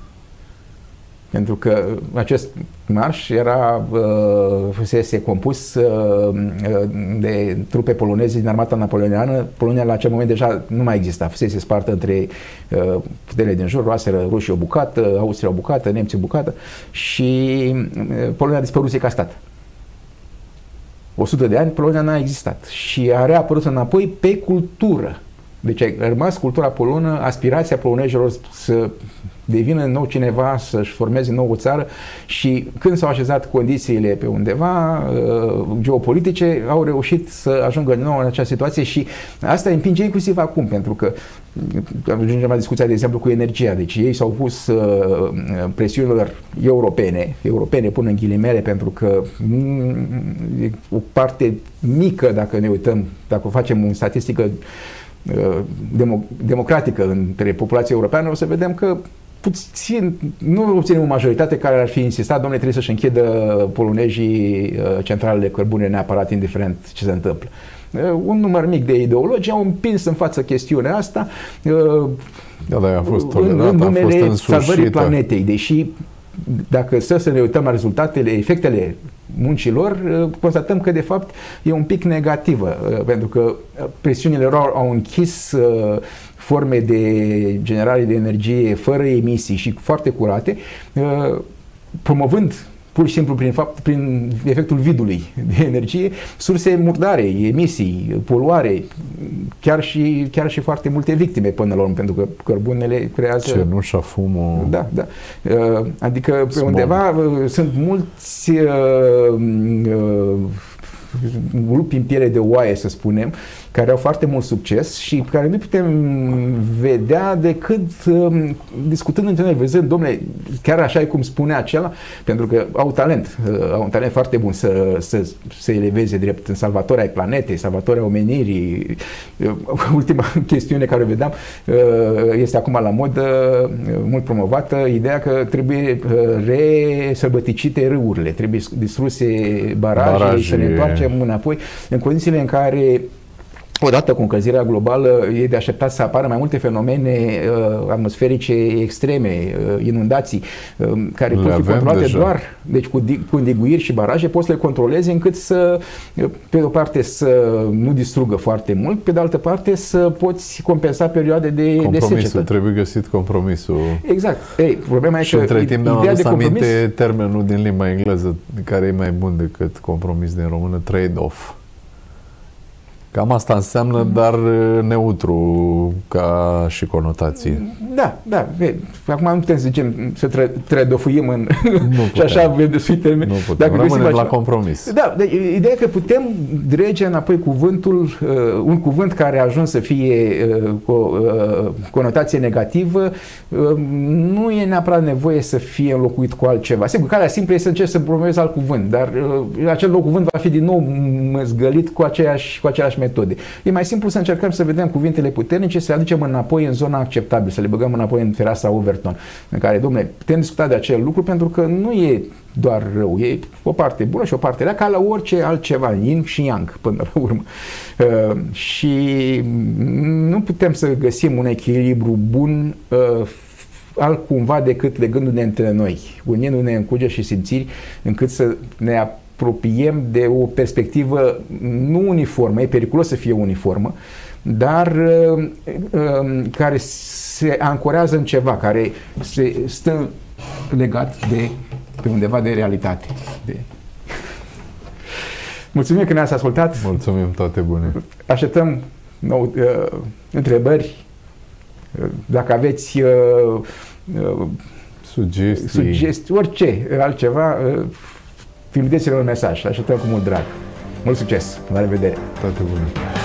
Speaker 1: Pentru că acest marș era, uh, fusese compus uh, de trupe poloneze din armata napoleoniană. Polonia la acel moment deja nu mai exista, fusese spartă între uh, puterile din jur, roaseră rușii o bucată, Austria o bucată, nemții o bucată și Polonia a dispărut ca stat. 100 de ani Polonia n-a existat și a reapărut înapoi pe cultură. Deci a rămas cultura polonă, aspirația polonezilor să devină nou cineva, să-și formeze nouă țară și când s-au așezat condițiile pe undeva uh, geopolitice, au reușit să ajungă din nou în această situație și asta împinge inclusiv acum, pentru că uh, ajungem la discuția, de exemplu, cu energia. Deci ei s-au pus uh, presiunilor europene, europene pun în ghilimele, pentru că mm, e o parte mică, dacă ne uităm, dacă facem o statistică democratică între populația europeană, o să vedem că puțin, nu obținem o majoritate care ar fi insistat, domnule, trebuie să-și închidă polonezii uh, centralele cărbune neapărat, indiferent ce se întâmplă. Uh, un număr mic de ideologi au împins în față chestiunea asta
Speaker 2: uh, da, da, a fost tolerat,
Speaker 1: în numele
Speaker 2: a fost
Speaker 1: salvării planetei, deși dacă să, să ne uităm la rezultatele, efectele muncilor, constatăm că de fapt e un pic negativă, pentru că presiunile lor au închis forme de generare de energie fără emisii și foarte curate, uh, promovând pur și simplu prin, fapt, prin efectul vidului de energie, surse murdare, emisii, poluare, chiar și, chiar și foarte multe victime până la urmă, pentru că cărbunele creează...
Speaker 2: Cenușa, fumul...
Speaker 1: Da, da. Uh, adică pe undeva uh, sunt mulți uh, lupi în piele de oaie, să spunem, care au foarte mult succes și care nu putem vedea decât um, discutând între noi, văzând, domnule, chiar așa e cum spune acela, pentru că au talent, uh, au un talent foarte bun să, să, să eleveze drept în salvatoria ai planetei, salvatoria omenirii. Uh, ultima chestiune care o vedeam uh, este acum la modă, mult promovată, ideea că trebuie resăbăticite râurile, trebuie distruse baraje, baraje. să ne întoarcem înapoi în condițiile în care Odată cu încălzirea globală e de așteptat să apară mai multe fenomene uh, atmosferice extreme, uh, inundații, uh, care le pot fi controlate deja. doar, deci cu, cu îndiguiri și baraje poți să le controlezi încât să, uh, pe o parte, să nu distrugă foarte mult, pe de altă parte să poți compensa perioade de,
Speaker 2: compromisul,
Speaker 1: de secetă.
Speaker 2: trebuie găsit compromisul.
Speaker 1: Exact. Ei, problema
Speaker 2: și
Speaker 1: e că
Speaker 2: între timp mi-am adus compromis... aminte termenul din limba engleză, care e mai bun decât compromis din română, trade-off. Cam asta înseamnă, mm. dar neutru ca și conotație.
Speaker 1: Da, da. Acum nu putem să zicem să tre- tredofuim în... Nu și așa vedesui termeni.
Speaker 2: Nu putem, Dacă rămânem la compromis.
Speaker 1: Da, de, ideea e că putem drege înapoi cuvântul, uh, un cuvânt care a ajuns să fie uh, cu o uh, conotație negativă, uh, nu e neapărat nevoie să fie înlocuit cu altceva. Sigur, calea simplă este să încerci să promovezi alt cuvânt, dar uh, acel nou cuvânt va fi din nou măzgălit cu aceeași, cu aceeași metode. E mai simplu să încercăm să vedem cuvintele puternice, să le aducem înapoi în zona acceptabilă, să le băgăm înapoi în fereastra Overton, în care, domnule, putem discuta de acel lucru pentru că nu e doar rău, e o parte bună și o parte rea, ca la orice altceva, yin și yang, până la urmă. Uh, și nu putem să găsim un echilibru bun uh, altcumva decât legându-ne între noi, unindu-ne în cuge și simțiri, încât să ne apropiem de o perspectivă nu uniformă, e periculos să fie uniformă, dar uh, uh, care se ancorează în ceva, care se stă legat de pe undeva de realitate. De... Mulțumim că ne-ați ascultat.
Speaker 2: Mulțumim, toate bune.
Speaker 1: Așteptăm nou, uh, întrebări. Uh, dacă aveți uh,
Speaker 2: uh, sugestii.
Speaker 1: sugestii, orice altceva, uh, trimiteți-ne un mesaj. Așteptăm cu mult drag. Mult succes! La revedere!
Speaker 2: Toate bune!